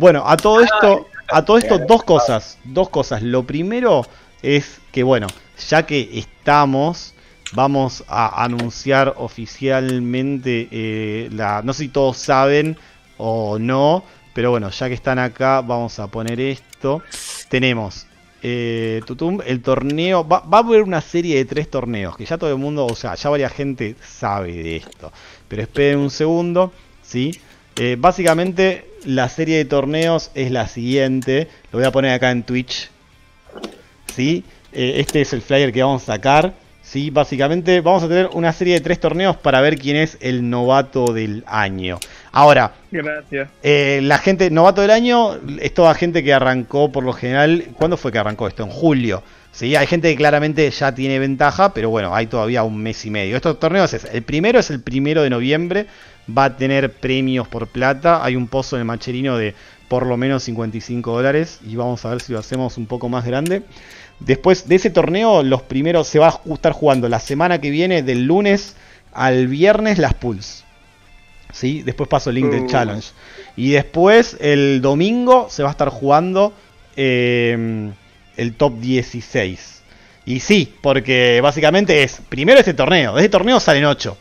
Bueno, a todo esto, a todo esto, dos cosas. Dos cosas. Lo primero es que, bueno, ya que estamos, vamos a anunciar oficialmente eh, la. No sé si todos saben o no, pero bueno, ya que están acá, vamos a poner esto. Tenemos. eh, Tutum, el torneo. Va, a haber una serie de tres torneos. Que ya todo el mundo, o sea, ya varias gente sabe de esto. Pero esperen un segundo. ¿Sí? Eh, básicamente la serie de torneos es la siguiente. Lo voy a poner acá en Twitch. ¿Sí? Eh, este es el flyer que vamos a sacar. ¿Sí? Básicamente vamos a tener una serie de tres torneos para ver quién es el novato del año. Ahora, Gracias. eh, la gente, novato del año, es toda gente que arrancó por lo general. ¿Cuándo fue que arrancó esto? En julio. Sí, hay gente que claramente ya tiene ventaja, pero bueno, hay todavía un mes y medio. Estos torneos es, el primero es el primero de noviembre, va a tener premios por plata. Hay un pozo en el macherino de por lo menos 55 dólares y vamos a ver si lo hacemos un poco más grande. Después de ese torneo, los primeros se va a estar jugando la semana que viene, del lunes al viernes, las pools. ¿Sí? Después paso el link del Uh. challenge. Y después, el domingo, se va a estar jugando eh, el top 16. Y sí, porque básicamente es, primero este torneo, de este torneo salen 8.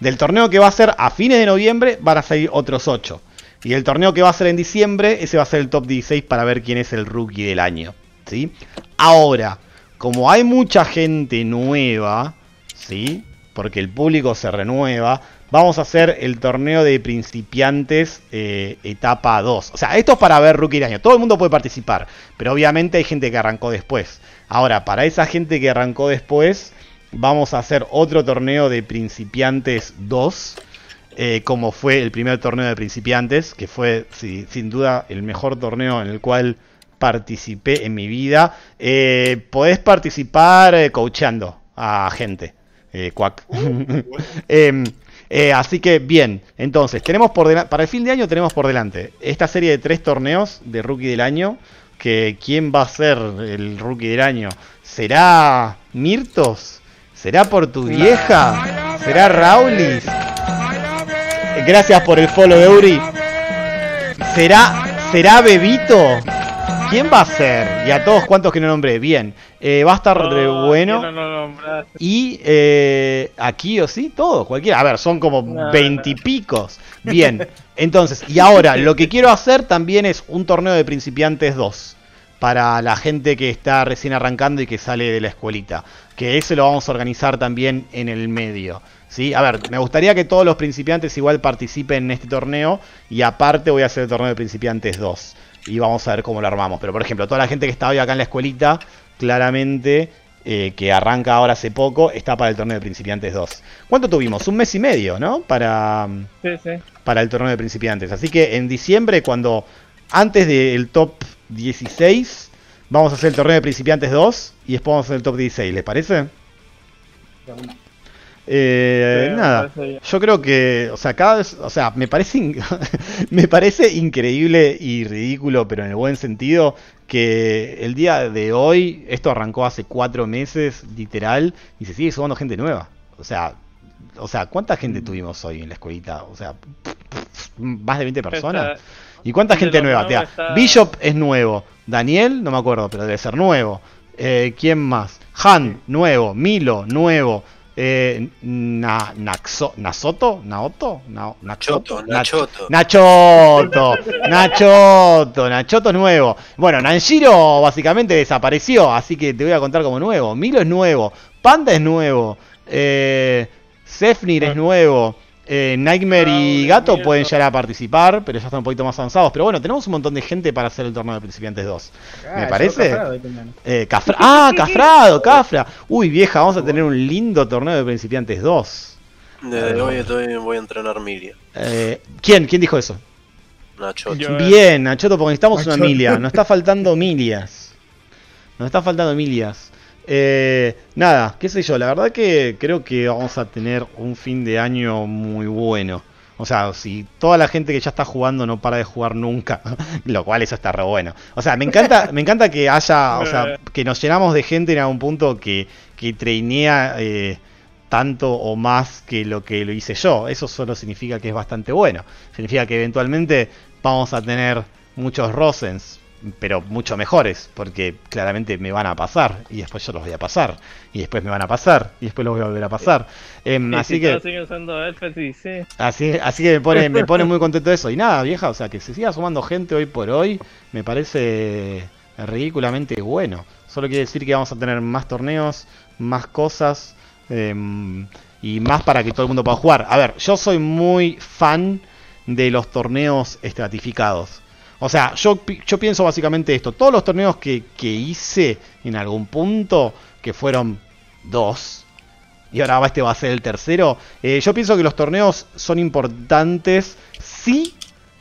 Del torneo que va a ser a fines de noviembre van a salir otros 8. Y el torneo que va a ser en diciembre, ese va a ser el top 16 para ver quién es el rookie del año. ¿Sí? Ahora, como hay mucha gente nueva, ¿sí? porque el público se renueva, vamos a hacer el torneo de principiantes eh, etapa 2. O sea, esto es para ver rookie del. Todo el mundo puede participar, pero obviamente hay gente que arrancó después. Ahora, para esa gente que arrancó después, vamos a hacer otro torneo de principiantes 2. eh, como fue el primer torneo de principiantes, que fue sin duda el mejor torneo en el cual participé en mi vida. Eh, podés participar eh, coachando a gente. Eh, cuac. Em, eh, así que bien, entonces tenemos por delante, para el fin de año tenemos por delante esta serie de tres torneos de rookie del año. Que quién va a ser el rookie del año. ¿Será Mirtos? ¿Será por tu vieja? ¿Será Raulis? Gracias por el follow, Euri. ¿Será, será Bebito? ¿Quién va a ser? Y a todos cuantos que no nombré. Bien. Eh, va a estar Oh, bueno. no. Y eh, aquí o sí, todo, cualquiera. A ver, son como No, veintipicos. Bien, entonces, y ahora lo que quiero hacer también es un torneo de principiantes 2. Para la gente que está recién arrancando y que sale de la escuelita. Que ese lo vamos a organizar también en el medio. ¿sí? A ver, me gustaría que todos los principiantes igual participen en este torneo. Y aparte voy a hacer el torneo de principiantes 2. Y vamos a ver cómo lo armamos. Pero por ejemplo, toda la gente que está hoy acá en la escuelita, claramente eh, que arranca ahora hace poco, está para el torneo de principiantes 2. ¿Cuánto tuvimos? Un mes y medio, ¿no? Para, Sí, sí. para el torneo de principiantes. Así que en diciembre, cuando antes del top 16, vamos a hacer el torneo de principiantes 2 y después vamos a hacer el top 16, ¿les parece? Eh, Sí, nada, yo creo que, o sea, cada vez, o sea, me parece, in- me parece increíble y ridículo, pero en el buen sentido, que el día de hoy, esto arrancó hace cuatro meses, literal, y se sigue sumando gente nueva. O sea, o sea, ¿cuánta gente Mm. tuvimos hoy en la escuelita? O sea, más de 20 personas. ¿Y cuánta gente nueva? nuevos Tía, está- Bishop es nuevo. Daniel, no me acuerdo, pero debe ser nuevo. Eh, ¿Quién más? Han, nuevo. Milo, nuevo. Eh, na, Naxo- Nasoto, Naoto, Na- Nachoto, Choto, Nachoto. Nachoto, Nachoto, Nachoto es nuevo. Bueno, Nanjiro básicamente desapareció, así que te voy a contar como nuevo. Milo es nuevo, Panda es nuevo, eh, es nuevo. Eh, Nightmare y Gato pueden llegar a participar, pero ya están un poquito más avanzados. Pero bueno, tenemos un montón de gente para hacer el torneo de principiantes 2. Ah, ¿Me parece? Cafrado. Eh, Cafra- ah, Cafrado, Cafra. Uy, vieja, vamos a tener un lindo torneo de principiantes 2. Desde hoy estoy, voy a entrenar Miria. Eh, ¿Quién? ¿Quién dijo eso? Nacho. Yo- Bien, Nachoto, porque necesitamos una Nachoto. milia. Nos está faltando milias. Nos está faltando milias. Eh, nada, qué sé yo, la verdad que creo que vamos a tener un fin de año muy bueno. O sea, si toda la gente que ya está jugando no para de jugar nunca, lo cual eso está re bueno. O sea, me encanta, me encanta que haya, o sea, que nos llenamos de gente en algún punto que, que trainea eh, tanto o más que lo que lo hice yo. Eso solo significa que es bastante bueno. Significa que eventualmente vamos a tener muchos Rosens, pero mucho mejores, porque claramente me van a pasar y después yo los voy a pasar y después me van a pasar y después los voy a volver a pasar. Em, así si que usando sí. Así que me pone, me pone muy contento eso. Y nada, vieja, o sea, que se siga sumando gente hoy por hoy, me parece ridículamente bueno. Solo quiere decir que vamos a tener más torneos, más cosas em, y más para que todo el mundo pueda jugar. A ver, yo soy muy fan de los torneos estratificados. O sea, yo, yo pienso básicamente esto. Todos los torneos que, que hice en algún punto, que fueron dos, y ahora este va a ser el tercero. eh, yo pienso que los torneos son importantes si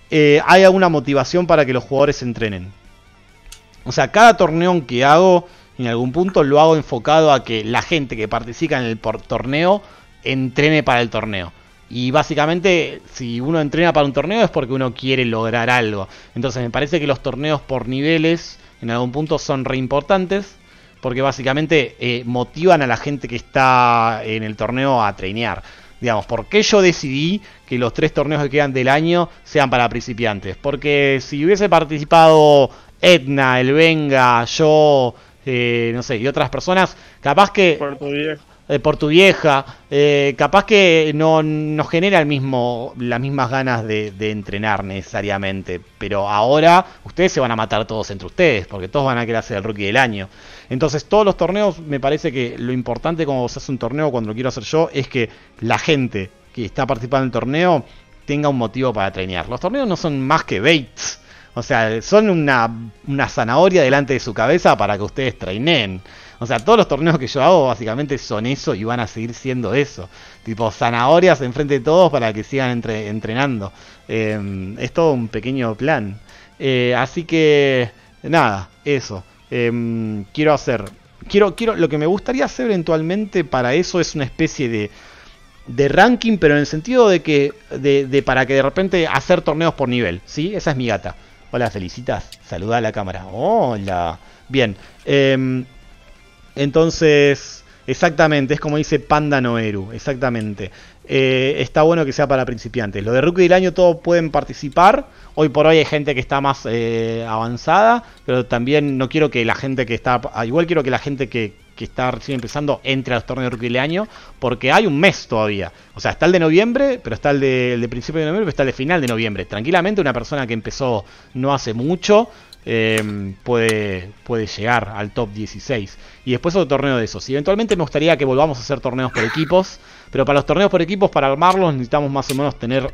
eh, hay alguna motivación para que los jugadores entrenen. O sea, cada torneo que hago, en algún punto lo hago enfocado a que la gente que participa en el torneo entrene para el torneo. Y básicamente, si uno entrena para un torneo es porque uno quiere lograr algo. Entonces me parece que los torneos por niveles, en algún punto, son re importantes. Porque básicamente eh, motivan a la gente que está en el torneo a trainear. Digamos, ¿por qué yo decidí que los tres torneos que quedan del año sean para principiantes? Porque si hubiese participado Edna, el Venga, yo, eh, no sé, y otras personas, capaz que. Eh, por tu vieja, eh, capaz que no nos genera el mismo, las mismas ganas de, entrenar necesariamente. Pero ahora ustedes se van a matar todos entre ustedes, porque todos van a querer hacer el rookie del año. Entonces todos los torneos, me parece que lo importante cuando se hace un torneo, cuando lo quiero hacer yo, es que la gente que está participando en el torneo tenga un motivo para trainear. Los torneos no son más que baits. O sea, son una, una zanahoria delante de su cabeza para que ustedes traineen. O sea, todos los torneos que yo hago básicamente son eso y van a seguir siendo eso. Tipo, zanahorias enfrente de todos para que sigan entre- entrenando. Eh, es todo un pequeño plan. Eh, así que, nada, eso. Eh, quiero hacer... Quiero, quiero, lo que me gustaría hacer eventualmente para eso es una especie de, de ranking, pero en el sentido de que de, de para que de repente hacer torneos por nivel, ¿sí? Esa es mi gata. Hola, felicitas. Saluda a la cámara. Hola. Bien. em, entonces, exactamente, es como dice Panda Noeru, exactamente. Eh, está bueno que sea para principiantes. Lo de Rookie del Año todos pueden participar. Hoy por hoy hay gente que está más eh, avanzada, pero también no quiero que la gente que está... ah, Igual quiero que la gente que, está recién empezando entre a los torneos de Rookie del Año, porque hay un mes todavía. O sea, está el de noviembre, pero está el de, principio de noviembre, pero está el de final de noviembre. Tranquilamente una persona que empezó no hace mucho eh, puede, puede llegar al top 16. Y después otro torneo de esos. Y eventualmente me gustaría que volvamos a hacer torneos por equipos. Pero para los torneos por equipos, para armarlos, necesitamos más o menos tener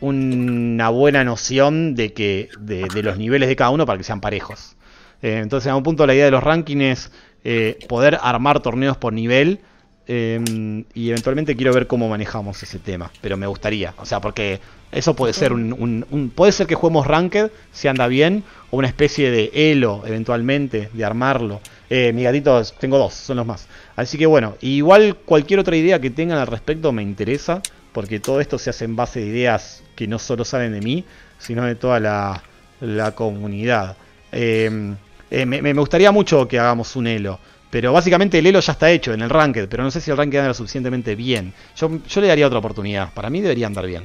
una buena noción de que de, los niveles de cada uno para que sean parejos. Eh, entonces, a un punto, la idea de los rankings es eh, poder armar torneos por nivel. eh, y eventualmente quiero ver cómo manejamos ese tema. Pero me gustaría. O sea, porque eso puede ser un- puede ser que juguemos ranked si anda bien. O una especie de elo, eventualmente, de armarlo. Eh, mi gatito, tengo dos, son los más. Así que bueno, igual cualquier otra idea que tengan al respecto me interesa. Porque todo esto se hace en base de ideas que no solo salen de mí, sino de toda la, la comunidad. Eh, eh, me, me gustaría mucho que hagamos un elo. Pero básicamente el elo ya está hecho en el ranked. Pero no sé si el ranked anda lo suficientemente bien. Yo, yo le daría otra oportunidad. Para mí debería andar bien.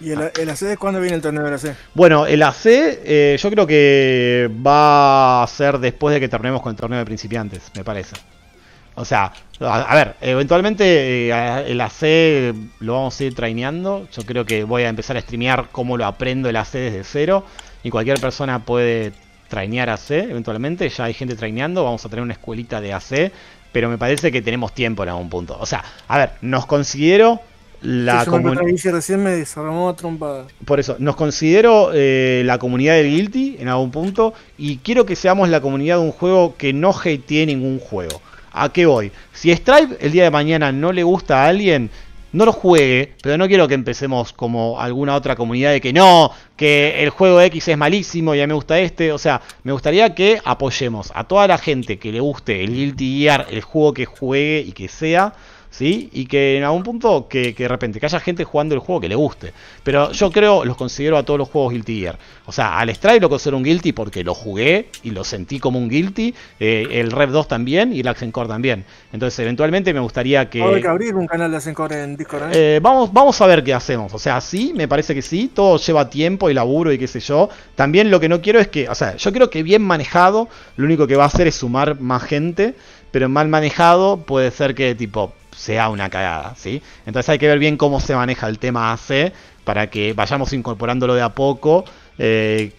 ¿Y el, el AC de cuándo viene el torneo del AC? Bueno, el AC eh, yo creo que va a ser después de que terminemos con el torneo de principiantes, me parece. O sea, a, a ver, eventualmente eh, el AC lo vamos a ir traineando. Yo creo que voy a empezar a streamear cómo lo aprendo el AC desde cero. Y cualquier persona puede trainear AC eventualmente. Ya hay gente traineando, vamos a tener una escuelita de AC. Pero me parece que tenemos tiempo en algún punto. O sea, a ver, nos considero la Sí, comunidad. recién me desarmó trompada. Por eso, nos considero eh, la comunidad del Guilty en algún punto y quiero que seamos la comunidad de un juego que no hatee ningún juego. ¿A qué voy? Si Stripe el día de mañana no le gusta a alguien, no lo juegue, pero no quiero que empecemos como alguna otra comunidad de que no, que el juego X es malísimo y a mí me gusta este. O sea, me gustaría que apoyemos a toda la gente que le guste el Guilty Gear, el juego que juegue y que sea. ¿Sí? Y que en algún punto que, que de repente que haya gente jugando el juego que le guste. Pero yo creo, los considero a todos los juegos Guilty Gear. O sea, al Strike lo considero un Guilty porque lo jugué y lo sentí como un Guilty. eh, el Rev 2 también y el Accent Core también. Entonces, eventualmente me gustaría que. Hay que abrir un canal de Ascencore en Discord. ¿eh? Eh, vamos, vamos a ver qué hacemos. O sea, sí, me parece que sí. Todo lleva tiempo y laburo y qué sé yo. También lo que no quiero es que, o sea, yo creo que bien manejado, lo único que va a hacer es sumar más gente. Pero mal manejado puede ser que tipo sea una cagada, ¿sí? Entonces hay que ver bien cómo se maneja el tema AC para que vayamos incorporándolo de a poco. eh,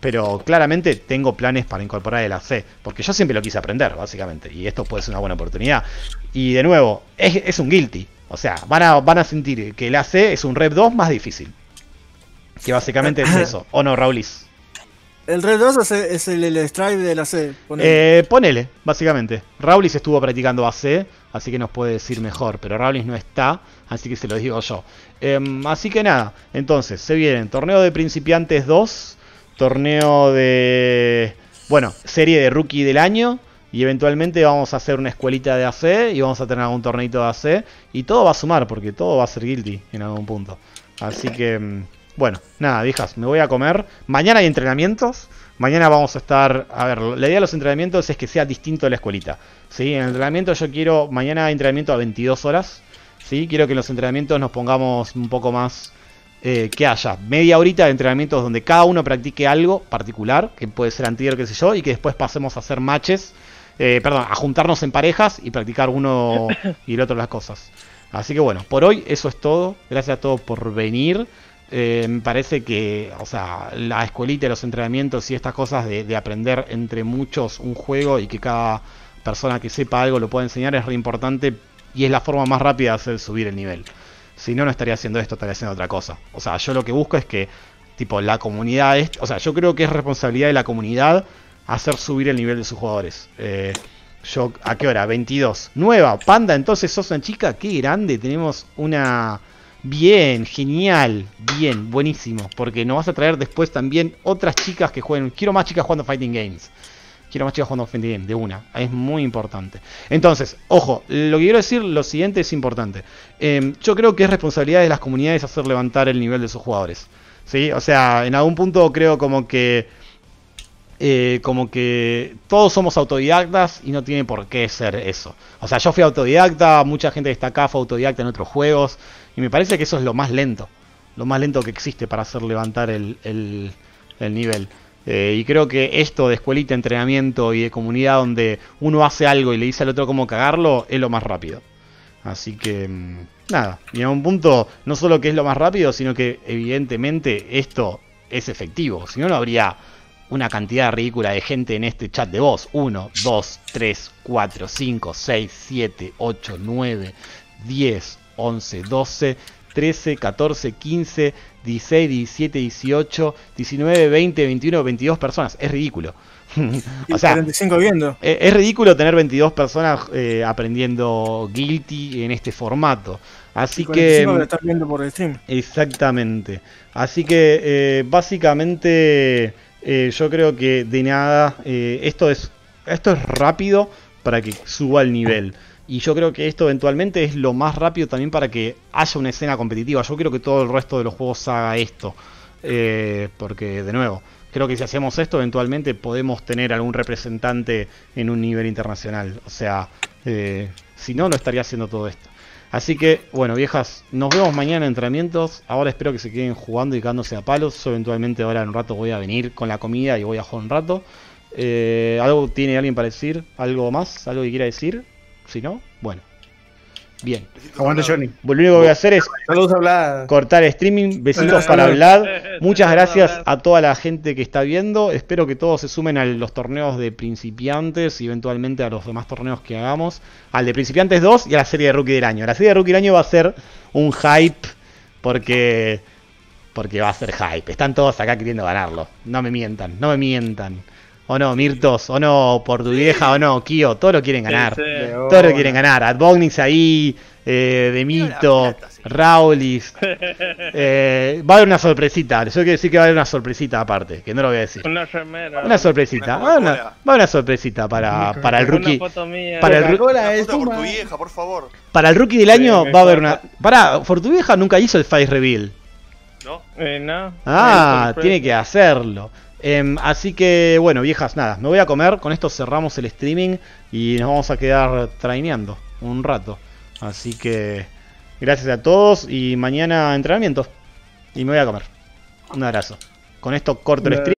pero claramente tengo planes para incorporar el AC, porque yo siempre lo quise aprender, básicamente, y esto puede ser una buena oportunidad. Y de nuevo, es, un guilty, o sea, van a, van a sentir que el AC es un Rep 2 más difícil. Que básicamente es eso, ¿o no, Raulis? El Red 2 es, el, el Stripe de la C. ponele. Eh, ponele, básicamente. Raulis estuvo practicando AC, así que nos puede decir mejor, pero Raulis no está, así que se lo digo yo. Em, así que nada, entonces, se vienen torneo de principiantes 2, torneo de... Bueno, serie de rookie del año. Y eventualmente vamos a hacer una escuelita de AC y vamos a tener algún torneito de AC. Y todo va a sumar, porque todo va a ser guilty en algún punto. Así que, mm, bueno, nada, viejas, me voy a comer. Mañana hay entrenamientos. Mañana vamos a estar. A ver, la idea de los entrenamientos es que sea distinto de la escuelita. ¿sí? En el entrenamiento yo quiero. Mañana hay entrenamiento a 22 horas. ¿sí? Quiero que en los entrenamientos nos pongamos un poco más. eh, que haya media horita de entrenamientos donde cada uno practique algo particular, que puede ser anterior, qué sé yo, y que después pasemos a hacer matches, eh, perdón, a juntarnos en parejas y practicar uno y el otro las cosas. Así que bueno, por hoy eso es todo. Gracias a todos por venir. Eh, me parece que, o sea, la escuelita, los entrenamientos y estas cosas de, de aprender entre muchos un juego y que cada persona que sepa algo lo pueda enseñar es re importante y es la forma más rápida de hacer subir el nivel. Si no, no estaría haciendo esto, estaría haciendo otra cosa. O sea, yo lo que busco es que, tipo, la comunidad, o sea, yo creo que es responsabilidad de la comunidad hacer subir el nivel de sus jugadores. Eh, yo, ¿a qué hora? 22. Nueva, Panda, entonces sos chica, qué grande, tenemos una... Bien, genial, bien, buenísimo, porque nos vas a traer después también otras chicas que jueguen. Quiero más chicas jugando Fighting Games. Quiero más chicas jugando Fighting Games, de una. Es muy importante. Entonces, ojo, lo que quiero decir, lo siguiente es importante. Eh, yo creo que es responsabilidad de las comunidades hacer levantar el nivel de sus jugadores. ¿Sí? O sea, en algún punto creo como que eh, como que todos somos autodidactas y no tiene por qué ser eso. O sea, yo fui autodidacta, mucha gente que está acá fue autodidacta en otros juegos, y me parece que eso es lo más lento, lo más lento que existe para hacer levantar el, el- el nivel. Eh, y creo que esto de escuelita, entrenamiento y de comunidad donde uno hace algo y le dice al otro cómo cagarlo, es lo más rápido. Así que, mm, nada, y a un punto, no solo que es lo más rápido, sino que evidentemente esto es efectivo. Si no, no habría una cantidad ridícula de gente en este chat de voz. 1, 2, 3, 4, 5, 6, 7, 8, 9, 10, 11, 12, 13, 14, 15, 16, 17, 18, 19, 20, 21, 22 personas. Es ridículo. O sea, 45 viendo. eh, es ridículo tener 22 personas eh, aprendiendo Guilty en este formato. Así Y que... 45 de estar viendo por el stream. Exactamente. Así que eh, básicamente eh, yo creo que de nada esto es esto es rápido para que suba el nivel. Y yo creo que esto eventualmente es lo más rápido también para que haya una escena competitiva. Yo creo que todo el resto de los juegos haga esto. Eh, porque de nuevo, creo que si hacemos esto eventualmente podemos tener algún representante en un nivel internacional. O sea, eh, si no, no estaría haciendo todo esto. Así que, bueno, viejas, nos vemos mañana en entrenamientos. Ahora espero que se queden jugando y quedándose a palos. Yo eventualmente ahora en un rato voy a venir con la comida y voy a jugar un rato. Eh, ¿Algo tiene alguien para decir? ¿Algo más? ¿Algo que quiera decir? Si no, bueno. Bien. Aguante, Johnny. Lo único que voy a hacer es Saludos a Vlad. cortar streaming. Besitos Saludos. para Vlad. Muchas gracias a toda la gente que está viendo. Espero que todos se sumen a los torneos de principiantes y eventualmente a los demás torneos que hagamos. Al de principiantes 2 y a la serie de rookie del año. La serie de rookie del año va a ser un hype porque porque va a ser hype. Están todos acá queriendo ganarlo. No me mientan, no me mientan. O no, Mirtos, o no, por tu vieja, o no, Kio, todos lo quieren ganar. Sí, sí. Todos lo quieren ganar. Advognix ahí, eh, Demito, Raulis. Eh, va a haber una sorpresita. Yo quiero decir que va a haber una sorpresita aparte, que no lo voy a decir. Una remera. Una sorpresita. Va a haber una, va a haber una sorpresita para, para el rookie. Una foto mía. Para el, por tu vieja, por favor. para rookie del año Sí, va a haber una. Pará, Fortuvieja nunca hizo el Face Reveal. ¿No? Eh, no. Ah, Eh, tiene que hacerlo. Em, así que, bueno, viejas, nada, me voy a comer. Con esto cerramos el streaming y nos vamos a quedar traineando un rato. Así que, gracias a todos y mañana entrenamiento. Y me voy a comer. Un abrazo. Con esto corto el stream.